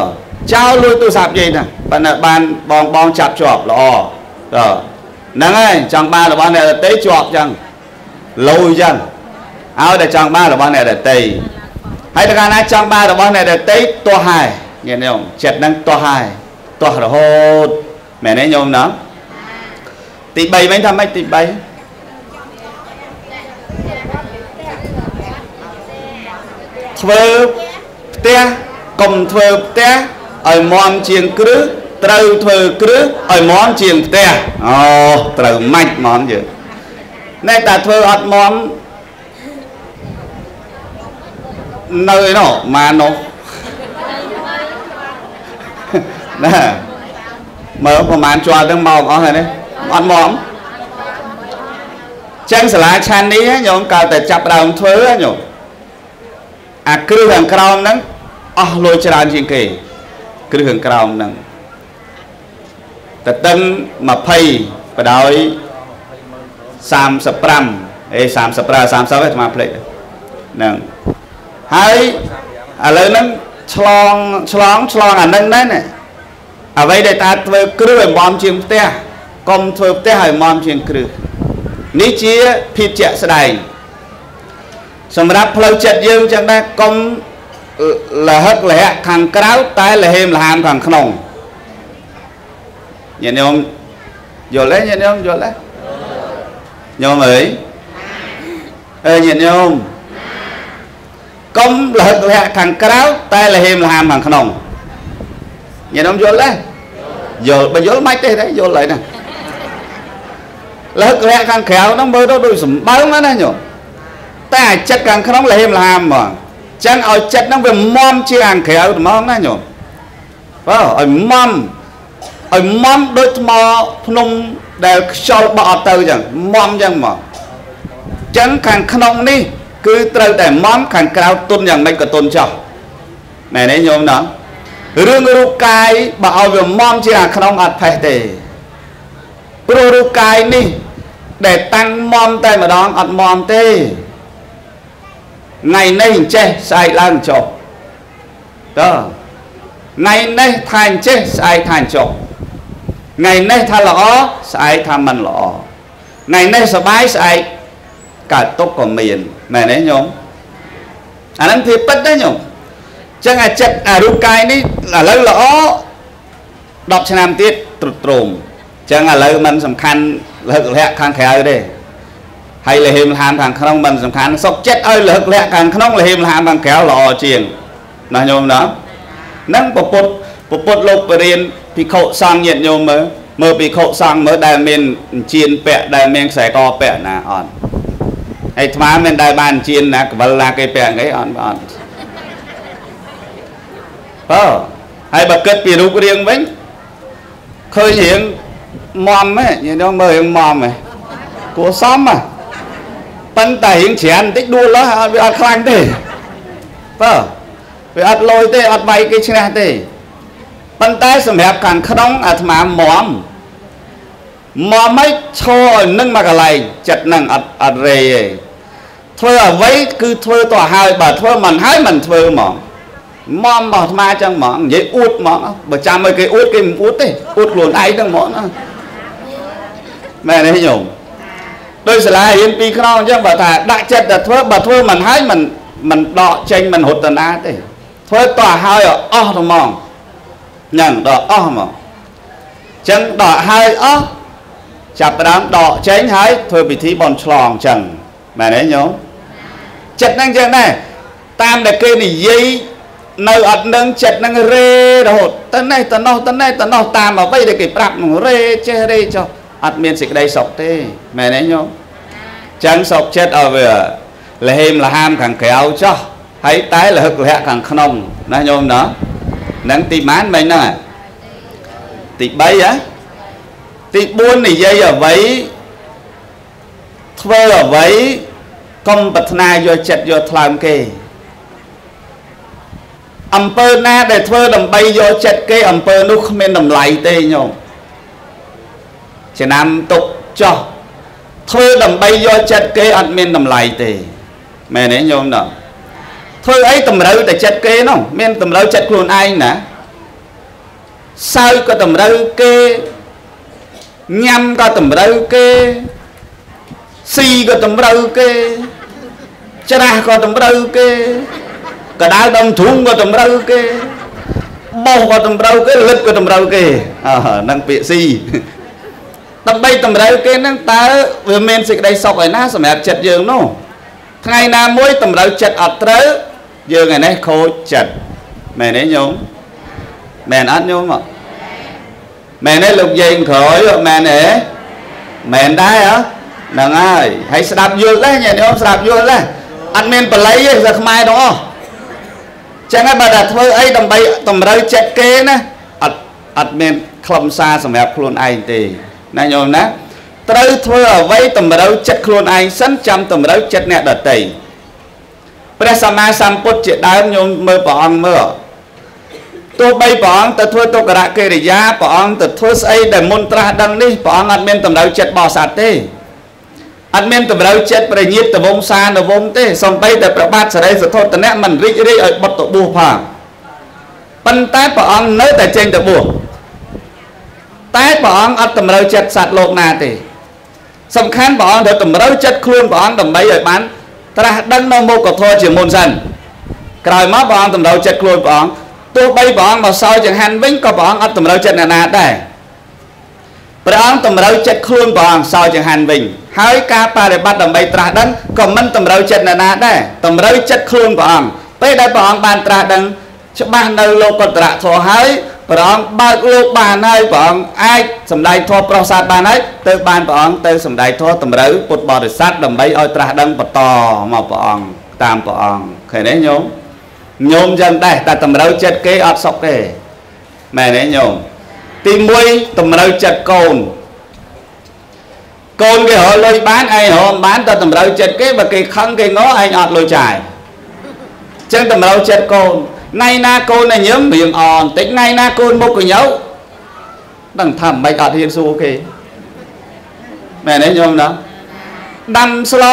ចោលលួចទូរស័ព្ទនិយាយណាប៉ុន្តែបានបងបងចាប់ជាប់ល្អតហ្នឹងហើយចង់បានរបស់អ្នកដតីជាប់ចឹងលុយចឹងឲ្យតែចង់បានរបស់អ្នកដតីហើយតើកាលណាចង់បានរបស់អ្នកដតីទាស់ហើយញាតិញោមចិត្តហ្នឹងទាស់ហើយទាស់រហូតមែនទេញោមណាទី3វិញថាម៉េចទី3 ធ្វើផ្ទះកុំធ្វើផ្ទះឲ្យមន់ជាងគ្រឹះត្រូវធ្វើគ្រឹះឲ្យមន់ជាងផ្ទះអូត្រូវម៉ាច់មន់យើងណែតែធ្វើអត់មន់នៅឯនោះម៉ានោះណាមើលប្រហែលជាប់ហ្នឹងមកអស់ហើយនេះអត់មកចឹងសាលាឆាននេះញោមកើតតែចាប់ដើមធ្វើញោម អាគ្រឹះខាងក្រោមហ្នឹងអស់លុយច្រើនជាងគេ គ្រឹះខាងក្រោមហ្នឹងតតឹង20បដោយ35អេ35 30ឯអាត្មាភ្លេចហ្នឹងហើយឥឡូវហ្នឹងឆ្លងឆ្លងឆ្លងអានឹងដែរណាអ្វីដែលតាធ្វើគ្រឹះឲ្យមមជាងផ្ទះកុំធ្វើផ្ទះឲ្យមមជាងគ្រឹះនេះជាភាពជាក់ស្ដែង សម្រាប់ផ្លូវចិត្តយើងចឹងដែរកុំលហឹកលហៈខាងក្រៅតែលហេមលហាមខាងក្នុងញាតិញោមយល់ទេញាតិញោមយល់ទេញោមអើយអើញាតិញោមកុំលហឹកលហៈខាងក្រៅតែលហេមលហាមខាងក្នុងញាតិញោមយល់ទេយល់បើយល់មិនទេទេយល់ហើយណាលហឹកលហៈខាងក្រៅហ្នឹងមើលទៅដូចសម្បើមណាញោម តែចិត្តខាងក្នុងលហេមលហាមហ្មងចឹងឲ្យចិត្តហ្នឹងវាមមជាខាងក្រៅត្មងណាញោមបើឲ្យមមឲ្យមមដូចថ្មភ្នំដែលខ្យល់បក់អត់ទៅចឹងមមចឹងមកចឹងខាងក្នុងនេះគឺត្រូវតែមមខាងក្រៅទុនយ៉ាងម៉េចក៏ទុនចោះណែនេះញោមណារឿងរូបកាយបើឲ្យវាមមជាអាក្នុងអត់ផេះទេព្រោះរូបកាយនេះដែលតាំងមមតែម្ដងអត់មមទេ ថ្ងៃនេះអញ្ចេះស្អែកឡើងចុះតើថ្ងៃនេះថាអញ្ចេះស្អែកថាចុះថ្ងៃនេះថាល្អស្អែកថាមិនល្អថ្ងៃនេះសបាយស្អែកកើតទុកក៏មានមែនទេញោមអានឹងវាពិតទេញោមចឹងអាចិត្តអារូបកាយនេះឥឡូវល្អ10ឆ្នាំទៀតទ្រុឌទ្រោមចឹងឥឡូវมันសំខាន់លក្ខណៈខាងក្រៅទេ ហើយលហេមលហាមខាងក្នុងมันសំខាន់សុកចិត្តឲ្យលហឹកលហៈខាងក្នុងលហេមលហាមខាងក្រៅល្អជាងណាញោមណានឹងពពុទ្ធពពុទ្ធលោកបរៀនភិក្ខុសង្ឃញាតិញោមមើលមើលភិក្ខុសង្ឃមើលដែលមានអញ្ជៀនពាក់ដែលមានខ្សែកពាក់ណាអត់ហើយថ្មមានដែលបានអញ្ជៀនណាកវលណាគេពាក់គេអត់អត់បើហើយបើគិតពីរូបរាងវិញឃើញរៀងមមហ៎ញាតិញោមមើលរៀងមមហ៎គួសមហ៎ ប៉ុន្តែរៀងច្រើនបន្តិចដួលហើយវាអត់ខ្លាំងទេបើវាអត់លយទេអត់បាយគេឈ្នះទេប៉ុន្តែសម្រាប់ខាងក្នុងអាត្មាមមមមមិនឈរឲ្យនឹងមកកន្លែងចិត្តនឹងអត់អត់រេទេធ្វើអ្វីគឺធ្វើទៅហើយបើធ្វើមិនហើយមិនធ្វើហ្មងមមរបស់អាត្មាចឹងហ្មងនិយាយអួតហ្មងបើចាំឲ្យគេអួតគេមិនអួតទេអួតខ្លួនឯងហ្នឹងហ្មងណាមែនទេញោម ដោយសាលារៀនពីរខ្នងអញ្ចឹងបើថាដាក់ចិត្តតែធ្វើបើធ្វើមិនហើយមិនមិនដកចេញមិនរត់តាណាទេធ្វើតោះហើយអស់ទៅហ្មងហ្នឹងដកអស់ហ្មងចឹងដកហើយអស់ចាប់ផ្ដើមដកចេញហើយធ្វើពិធីបន់ឆ្លងចឹងមែនទេញោមចិត្តហ្នឹងចឹងដែរតាមដែលគេនិយាយនៅអត់នឹងចិត្តហ្នឹងរេរហូតទៅនេះទៅនោះទៅនេះទៅនោះតាមអ្វីដែលគេប្រាប់នឹងរេចេះរេចុះ អត់មានសេចក្តីសុខទេមែនទេញោមចឹងសុខចិត្តឲ្យវាលហេមលហាមខាងក្រៅចុះហើយតែលហឹកលហៈខាងក្នុងណាញោមណានឹងទីម៉ានមិញហ្នឹងទី3ហ៎ទី4និយាយអ្វីធ្វើអ្វីកុំប្រាថ្នាយកចិត្តយកថ្លើមគេអំពើណាដែលធ្វើដើម្បីយកចិត្តគេអំពើនោះគ្មានតម្លៃទេញោម ចំណាំទុកចោះធ្វើដើម្បីយកចិត្តគេអត់មានតម្លៃទេមែនទេញោមណាធ្វើអីតម្រូវតែចិត្តគេនោះមានតម្រូវចិត្តខ្លួនឯងណាសើចក៏តម្រូវគេញ៉ាំក៏តម្រូវគេស៊ីក៏តម្រូវគេច្រាស់ក៏តម្រូវគេកដៅដុំធុងក៏តម្រូវគេបោសក៏តម្រូវគេលឹកក៏តម្រូវគេអើហ្នឹងពាក្យស៊ី ដើម្បីតម្រូវគេហ្នឹងតើវាមានសេចក្តីសុខឯណាសម្រាប់ចិត្តយើងនោះថ្ងៃណាមួយតម្រូវចិត្តអត់ត្រូវយើងឯនេះខូចចិត្តមែនទេញោមមែនអត់ញោមមែនទេលោកយាយក្រោយមែនទេមែនដែរហ៎ហ្នឹងហើយហើយស្ដាប់យល់ដែរញាតិញោមស្ដាប់យល់ដែរអត់មានបល័យទេសើខ្មែរទាំងអស់ចឹងហើយបើតែធ្វើអីដើម្បីតម្រូវចិត្តគេណាអត់អត់មានខ្លឹមសារសម្រាប់ខ្លួនឯងទេ ណាញោមណាត្រូវធ្វើអ្វីតម្រូវចិត្តខ្លួនឯងសិនចាំតម្រូវចិត្តអ្នកដទៃព្រះសម្មាសម្ពុទ្ធជាដើមញោមមើលព្រះអង្គមើលទោះបីព្រះអង្គទៅធ្វើទុក្ករកិរិយាព្រះអង្គទៅធ្វើស្អីដែលមុនត្រាស់ដឹងនេះព្រះអង្គអត់មានតម្រូវចិត្តបោះសត្វទេអត់មានតម្រូវចិត្តប្រញាតតវងសានវងទេសំបីតែប្របាទសរិសធតនៈមិនរីករាយឲ្យបុតទៅបួសផងប៉ុន្តែព្រះអង្គនៅតែចេញទៅបួស តែព្រះអង្គអត់តម្រូវចិត្តសត្វលោកណាទេ សំខាន់ព្រះអង្គត្រូវតម្រូវចិត្តខ្លួនព្រះអង្គដើម្បីឲ្យបាន ត្រាស់ដឹងនៅមុខកធរជាមុនសិនក្រោយមកព្រះអង្គតម្រូវចិត្តខ្លួនព្រះអង្គទោះបីព្រះអង្គមកសោយចង្ហាន់វិញក៏ព្រះអង្គអត់តម្រូវចិត្តអ្នកណាដែរព្រះអង្គតម្រូវចិត្តខ្លួនព្រះអង្គសោយចង្ហាន់វិញហើយការបប្រតិបត្តិដើម្បីត្រាស់ដឹងក៏មិនតម្រូវចិត្តអ្នកណាដែរតម្រូវចិត្តខ្លួនព្រះអង្គពេលដែលព្រះអង្គបានត្រាស់ដឹងច្បាស់នៅលោកតរៈធម៌ហើយ ព្រះអង្គបើកលោកបានហើយព្រះអង្គអាចសម្ដែងធម៌ប្រសាទបានហើយទៅបានព្រះអង្គទៅសម្ដែងធម៌តម្រូវពុទ្ធបរិស័ទដើម្បីឲ្យត្រាស់ដឹងបន្តមកព្រះអង្គតាមព្រះអង្គឃើញទេញោមញោមចឹងដែរតែតម្រូវចិត្តគេអត់សុខទេមែនទេញោមទី1តម្រូវចិត្តកូនកូនគេរកលុយបានឯងរកមិនបានតែតម្រូវចិត្តគេបើគេខឹងគេងឯងអត់លុយចាយចឹងតម្រូវចិត្តកូន ថ្ងៃណាកូនញឹមរៀងអបន្តិចថ្ងៃណាកូនមុខកញើដឹងថាមិនអត់ហ៊ានសួរគេមែនទេញោមណាដាំស្ល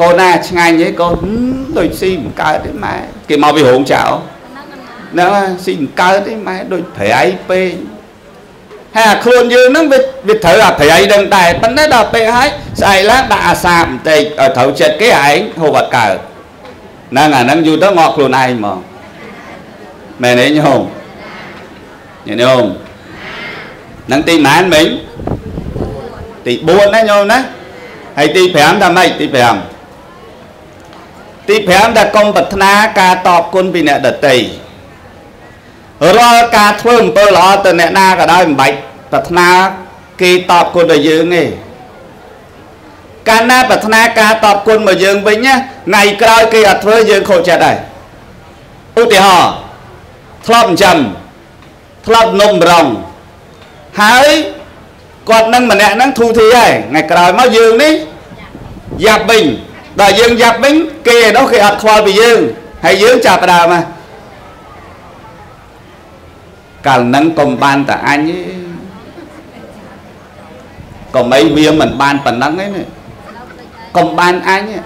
កូនណាឆ្ងាញ់ទេកូនដូចស៊ីមិនកើតទេម៉ែគេមកពីរោងចៅហ្នឹងស៊ីមិនកើតទេម៉ែដូចប្រៃពេកហើយអាខ្លួនយើងហ្នឹងវាវាត្រូវអាប្រៃដឹងដែរប៉ុន្តែដល់ពេលហើយស្អែកឡើងដាក់អាសាបន្តិចឲ្យត្រូវចិត្តគេឯងហូបអត់កើតហ្នឹងអាហ្នឹងយូរទៅងក់ខ្លួនឯងមក មែនទេញោមញោមនឹងទីម៉ានមិញទី4ណាញោមណាហើយទី5ថាម៉េចទី5ទី5ដែលកុំប្រាថ្នាការតបគុណពីអ្នកដតីរាល់ការធ្វើអំពើល្អទៅអ្នកណាក៏ដោយមិនបាច់ប្រាថ្នាគេតបគុណដល់យើងទេកាលណាប្រាថ្នាការតបគុណមកយើងវិញណាថ្ងៃក្រោយគេអត់ធ្វើយើងខូចចិត្តហើយឧទាហរណ៍ ធ្លាប់ចិញ្ចឹមធ្លាប់នំរងហើយគាត់នឹងម្នាក់ហ្នឹងធូធីហើយថ្ងៃក្រោយមកយើងនេះយ៉ាប់វិញដល់យើងយ៉ាប់វិញគេឯនោះគេអត់ខ្វល់ពីយើងហើយយើងចាប់ផ្ដើមមកកាលហ្នឹងកុំបានតែអញទេកុំអីវាមិនបានប៉ុណ្ណឹងទេណាកុំបានអញឥ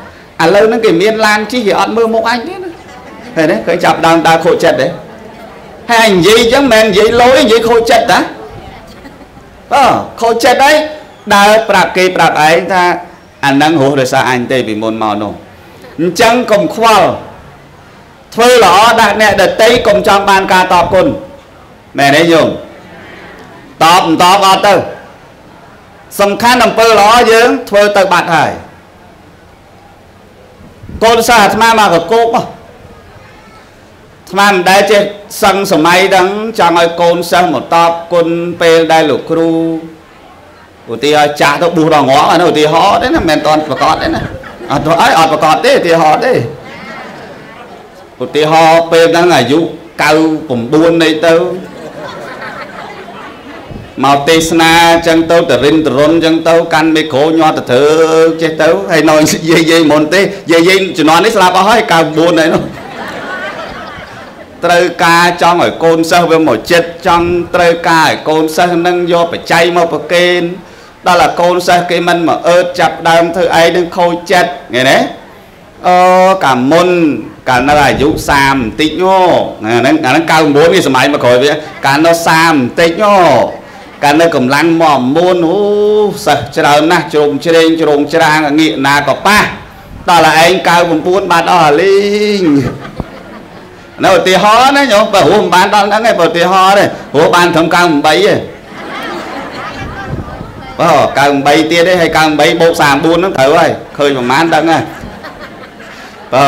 ឡូវហ្នឹងគេមានឡានជិះគេអត់មើលមុខអញទេណាឃើញទេគេចាប់ដើមដើរខូចចិត្តទេ ហើយនិយាយអញ្ចឹងមិននិយាយលយនិយាយខូចចិត្តតាអឺខូចចិត្តហើយដើរប្រាប់គេប្រាប់ឯងថាអានឹងរស់ដោយសារអញទេពីមុនមកនោះអញ្ចឹងកុំខ្វល់ធ្វើល្អដាក់អ្នកដតីកុំចង់បានការតបគុណមែនទេញោមតបមិនតបអត់ទៅសំខាន់អំពើល្អយើងធ្វើទៅបាត់ហើយកូនសាអាត្មាមកកកោកម កស្មានមិនដែលចេះសឹងសម័យហ្នឹងចង់ឲ្យកូនសិស្សមកតបគុណពេលដែលលោកគ្រូឧទាហរណ៍ចាស់ទៅបួសដល់ងក់អានោះឧទាហរណ៍ទេណាមិនមែនតន់ប្រកាសទេណាអត់អីអត់ប្រកាសទេឧទាហរណ៍ទេឧទាហរណ៍ពេលហ្នឹងអាយុ99នៃទៅមកទេសនាអញ្ចឹងទៅតរិនតរុនអញ្ចឹងទៅកាន់មីក្រូញាត់ទៅធ្វើចេះទៅហើយនៅយាយយាយមុនទេយាយយាយជំនាន់នេះស្លាប់អស់ហើយ99ហើយនោះ ត្រូវការចង់ឲ្យកូនសិស្សវាមកចិត្តចង់ត្រូវការឲ្យកូនសិស្សនឹងយកបច្ច័យមកប្រគេនដល់ឲ្យកូនសិស្សគេមិនមកអើតចាប់ដើមធ្វើឯងនឹងខូចចិត្តឃើញទេអូកាមុនកាលនៅអាយុ30បន្តិចញោអាហ្នឹងអាហ្នឹង99នេះសម័យមកក្រោយវាកាលនៅ30បន្តិចញោកាលនៅកម្លាំងមកមួនអូសិស្សច្រើនណាស់ជ្រុំជ្រែងជ្រងច្រាងងាកណាក៏ប៉ះដល់ឯង99បាត់អស់អាលីង នៅឧទាហរណ៍ណាញោមបើរស់មិនបានដល់ហ្នឹងឯងបើឧទាហរណ៍ទេរស់បានត្រឹម98ទេបើ98ទៀតទេហើយ98បូក34ហ្នឹងត្រូវហើយឃើញប្រហែលដឹងហើយបើ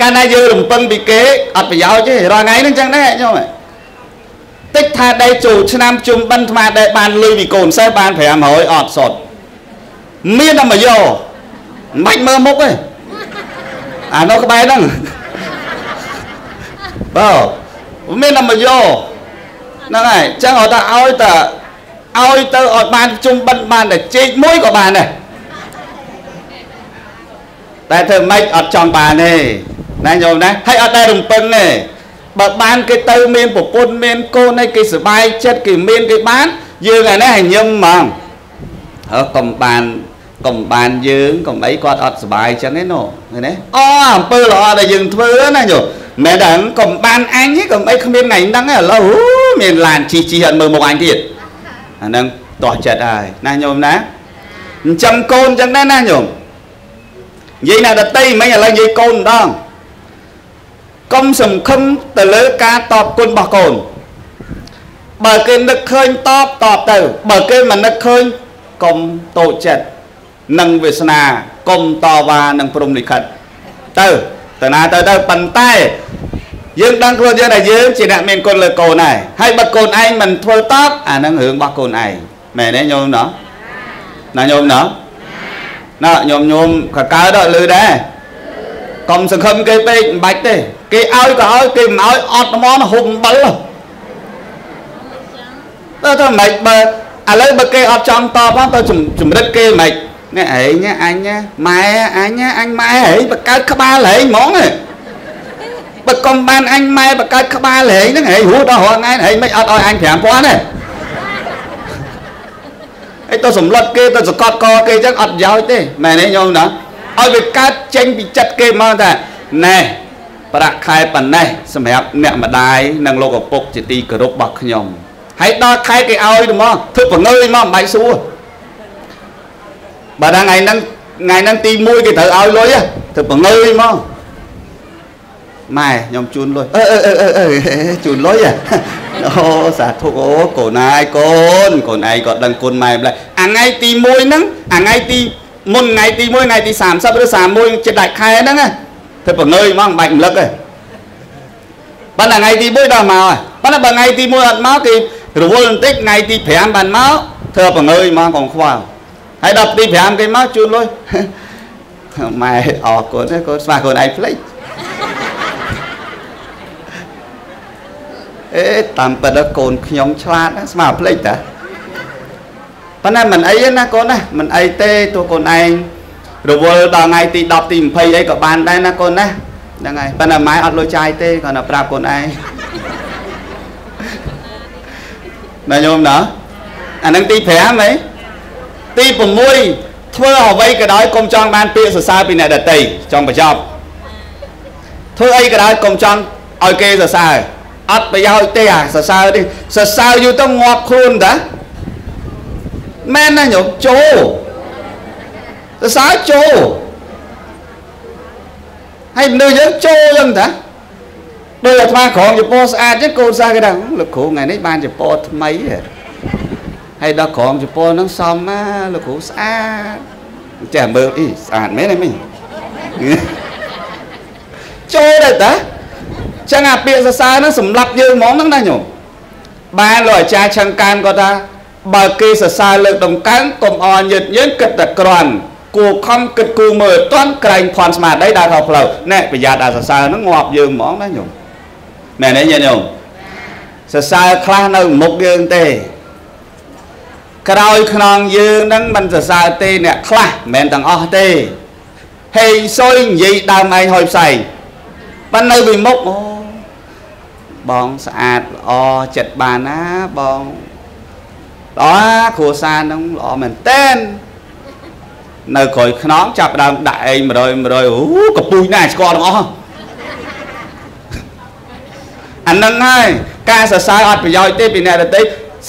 កាលណាយើងរំពឹងពីគេអត់ប្រយោជន៍ទេរាល់ថ្ងៃហ្នឹងចឹងដែរញោមតិចថាដេកចូលឆ្នាំជុំបិណ្ឌថ្មដែលបានលុយពីកូនសិស្សបាន500អត់សុទ្ធមានតែមកយកមិនមើលមុខទេអានោះក្បែរហ្នឹង បើមានតែមកយកហ្នឹងហើយអញ្ចឹងគាត់ថាឲ្យតឲ្យទៅឲ្យបានជុំបិណ្ឌបានតែជែកមួយក៏បានដែរតែធ្វើម៉េចអត់ចង់បានទេណាញោមណាហើយអត់ដែររំពឹងទេបើបានគេទៅមានប្រពន្ធមានកូនឲ្យគេសុបាយចិត្តគេមានគេបានយើងអានេះឲ្យញឹមហ្មងអើកុំបាន កុំបានយើងកុំអីគាត់អត់សុបាយចឹងទេណូឃើញទេអូអំពើល្អដែលយើងធ្វើណាញោមមែនតែកុំបានអញទេកុំអីគ្មានថ្ងៃហ្នឹងទេឥឡូវមានឡានជីជីអត់មើលមុខអញទៀតអាហ្នឹងតោះចិត្តហើយណាញោមណាអញ្ចឹងកូនចឹងដែរណាញោមនិយាយណាដតីមិញឥឡូវនិយាយកូនម្ដងកុំសង្ឃឹមទៅលើការតបគុណរបស់កូនបើគេនឹកឃើញតបតបទៅបើគេមិននឹកឃើញកុំតូចចិត្ត នឹងវាសនាកុំតវ៉ានឹងព្រំលិខិតទៅទៅណាទៅទៅប៉ុន្តែយើងដឹងខ្លួនយើងថាយើងជាអ្នកមានគុណលើកូនហើយហើយបើកូនឯងមិនធ្វើតបអានឹងរឿងរបស់កូនឯងមែនទេញោមណោះណាញោមណោះណោះញោមញោមកកើតដល់លឺដែរកុំសង្ឃឹមគេពេកមិនបាច់ទេ គេឲ្យក៏ឲ្យគេមិនឲ្យអត់ហ្មងហុំអំបិលទៅទៅមិនបើឥឡូវបើគេអត់ចង់តបទៅជំរិតគេមិន នេះឯងអញម៉ែអញអញម៉ែហីបកើតក្បាលហីហ្មងបើកុំបានអញម៉ែបកើតក្បាលហីហ្នឹងហីហួដល់រងថ្ងៃហីមិនអត់ឲ្យអញ5000ទេអីទៅសម្លុតគេទៅសកត់កគេអញ្ចឹងអត់ប្រយោជន៍ទេមែនទេញោមណាឲ្យវាកើតចេញពីចិត្តគេមកថាណែប្រាក់ខែប៉ុណ្ណេះសម្រាប់អ្នកម្ដាយនិងលោកឪពុកជាទីគោរពរបស់ខ្ញុំហើយដល់ខែគេឲ្យទៅមកធ្វើបង្ើយមកមិនបាច់សួរ បើដល់ថ្ងៃហ្នឹងថ្ងៃហ្នឹងទី1គេត្រូវឲ្យលុយធ្វើបង្ើយមកម៉ែខ្ញុំជូនលុយអឺអឺអឺអឺជូនលុយអូសាធុអូកូនឯងកូនកូនឯងក៏ដឹងគុណម៉ែម្លេះអាថ្ងៃទី1ហ្នឹងអាថ្ងៃទីមុនថ្ងៃទី1ថ្ងៃទី30ឬ31ចិត្តដាច់ខែហ្នឹងធ្វើបង្ើយមកមិនបាច់រំលឹកទេប៉ុន្តែថ្ងៃទី1ដល់មកហើយប៉ុន្តែបើថ្ងៃទី1អត់មកគេរវល់បន្តិចថ្ងៃទី5បានមកធ្វើបង្ើយមកកុំខ្វល់ ហើយដល់ទី5គេមកជូនលុយម៉ែអរគុណកូនស្វាកូនឯងភ្លេចអេតាមពិតដល់កូនខ្ញុំឆ្លាតណាស្មាភ្លេចតាប៉ុន្តែមិនអីទេណាកូនណាមិនអីទេទោះកូនឯងរវល់ដល់ថ្ងៃទី10ទី20អីក៏បានដែរណាកូនណាហ្នឹងហើយប៉ុន្តែម៉ែអត់លុយចាយទេគ្រាន់តែប្រាប់កូនឯងណាញោមណាអានឹងទី5ហី ទី6ធ្វើអ្វីក៏ដោយកុំចង់បានពាក្យសរសើរពីអ្នកដតីចង់បញ្ចប់ធ្វើអីក៏ដោយកុំចង់ឲ្យគេសរសើរអត់ប្រយោជន៍ទេអាសរសើរនេះសរសើរយូរទៅងាប់ខ្លួនតាមែនណាញោមចូលសរសើរចូលហើយមនុស្សយើងចូលចឹងតាដោយអាត្មាក្រងចពោស្អាតចឹងកូនសាគេថាលោកគ្រូថ្ងៃនេះបានចពោថ្មីហើ យដល់ក្រងចពោហ្នឹងសមណាលោកគ្រូស្អាតចេះមើលអីស្អាតមែនទេមិញចូលដែរតាចឹងអាពាក្យសរសើរហ្នឹងសម្រាប់យើងហ្មងហ្នឹងណាញោមបានលោកអាចារ្យឆឹងកានគាត់ថាបើគេសរសើរលើកដំកើងកុំអន់យឹតយើងគិតតែក្រាន់គួខំគិតគូមើលអត់ទាន់ក្រែងភ័ណ្ឌស្មារតីដើរខុសផ្លូវណែប្រយ័ត្នអាសរសើរហ្នឹងងាប់យើងហ្មងណាញោមមែនទេញាតិញោមសរសើរខ្លះនៅមុខយើងទេ ក្រោយខ្នងយើងហ្នឹងមិនសរសើរទេអ្នកខ្លះមិនមែនទាំងអស់ទេហេងសុយនិយាយដើមឯងហុយផ្សែងប៉ុន្តែនៅពីមុខអូបងស្អាតល្អចិត្តបានណាបងល្អគ្រួសារហ្នឹងល្អមែនតែននៅក្រោយខ្នងចាប់ដើមដាក់ឯង100 100អូកពុយណាស់ស្គាល់ទាំងអស់អានឹងហើយការសរសើរអត់ប្រយោជន៍ទេពីអ្នកដទៃ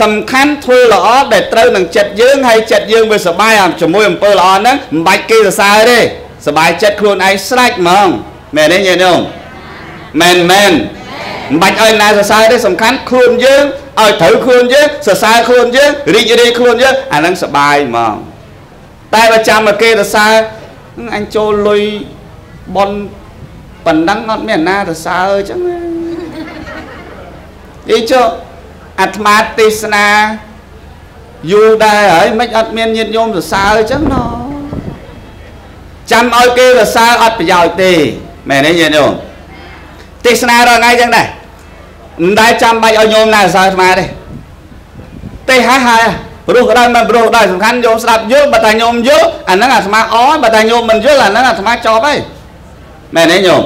សំខាន់ធ្វើល្អដែលត្រូវនឹងចិត្តយើងហើយចិត្តយើងវាសុបាយជាមួយអំពើល្អហ្នឹងមិនបាច់គេសរសើរទេសុបាយចិត្តខ្លួនឯងស្រេចហ្មងមែនទេញាតិញោមមែនមែនមិនបាច់ឲ្យណាសរសើរទេសំខាន់ខ្លួនយើងឲ្យត្រូវខ្លួនយើងសរសើរខ្លួនយើងរីករាយខ្លួនយើងអាហ្នឹងសុបាយហ្មងតែបើចាំមកគេសរសើរអញចូលលុយប៉ុនប៉ុណ្ណឹងអត់មានណាសរសើរអញ្ចឹងអីចុះ អាត្មាទេសនាយូរដែរហើយមិនអត់មានញាតិញោមសរសើរអញ្ចឹងណោចាំឲ្យគេសរសើរអត់ប្រយោជន៍ទេមែនទេញាតិញោមទេសនារាល់ថ្ងៃអញ្ចឹងដែរមិនដែលចាំបាច់ឲ្យញោមណាសរសើរអាត្មាទេទេហើយហើយព្រោះក៏ដោយមិនព្រោះក៏ដោយសំខាន់ញោមស្ដាប់យល់បើតែញោមយល់អាហ្នឹងអាត្មាអបើតែញោមមិនយល់អាហ្នឹងអាត្មាចប់ហើយមែនទេញោម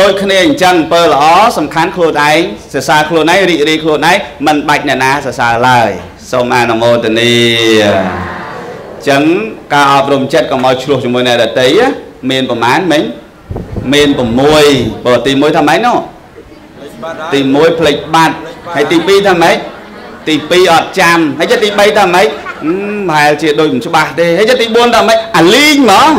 ដូចគ្នាអញ្ចឹងពើល្អសំខាន់ខ្លួនឯងសរសើរខ្លួនឯងរីករាយខ្លួនឯងមិនបាច់អ្នកណាសរសើរឡើយសូមអនុមោទនីចឹងការអប់រំចិត្តកុំឲ្យឆ្លោះជាមួយអ្នកដតីមានប្រមាណមិញមាន6បើទី1ថាម៉េចនោះលេខបាត់ហើយទី1ផ្លេចបាត់ហើយទី2ថាម៉េចទី2អត់ចាំហើយចុះទី3ថាម៉េចហឹមប្រហែលជាដូចមិនច្បាស់ទេហើយចុះទី4ថាម៉េចអាលីងហ្មង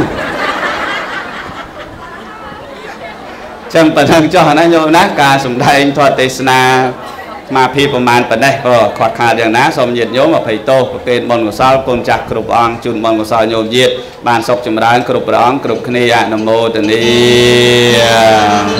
ចឹងប៉ុណ្ណឹងចុះណាញោមណាការសំដែងធម៌ទេសនាស្មាភាពប្រមាណប៉ុណ្ណេះក៏ខាត់ខាតយ៉ាងណាសូមញាតិញោមអភ័យទោសប្រគេនបុណ្យកុសលគុណចាស់គ្រប់ព្រះអង្គជូនបុណ្យកុសលញោមញាតិបានសុខចម្រើនគ្រប់ព្រះអង្គគ្រប់គ្នាអនុមោទនា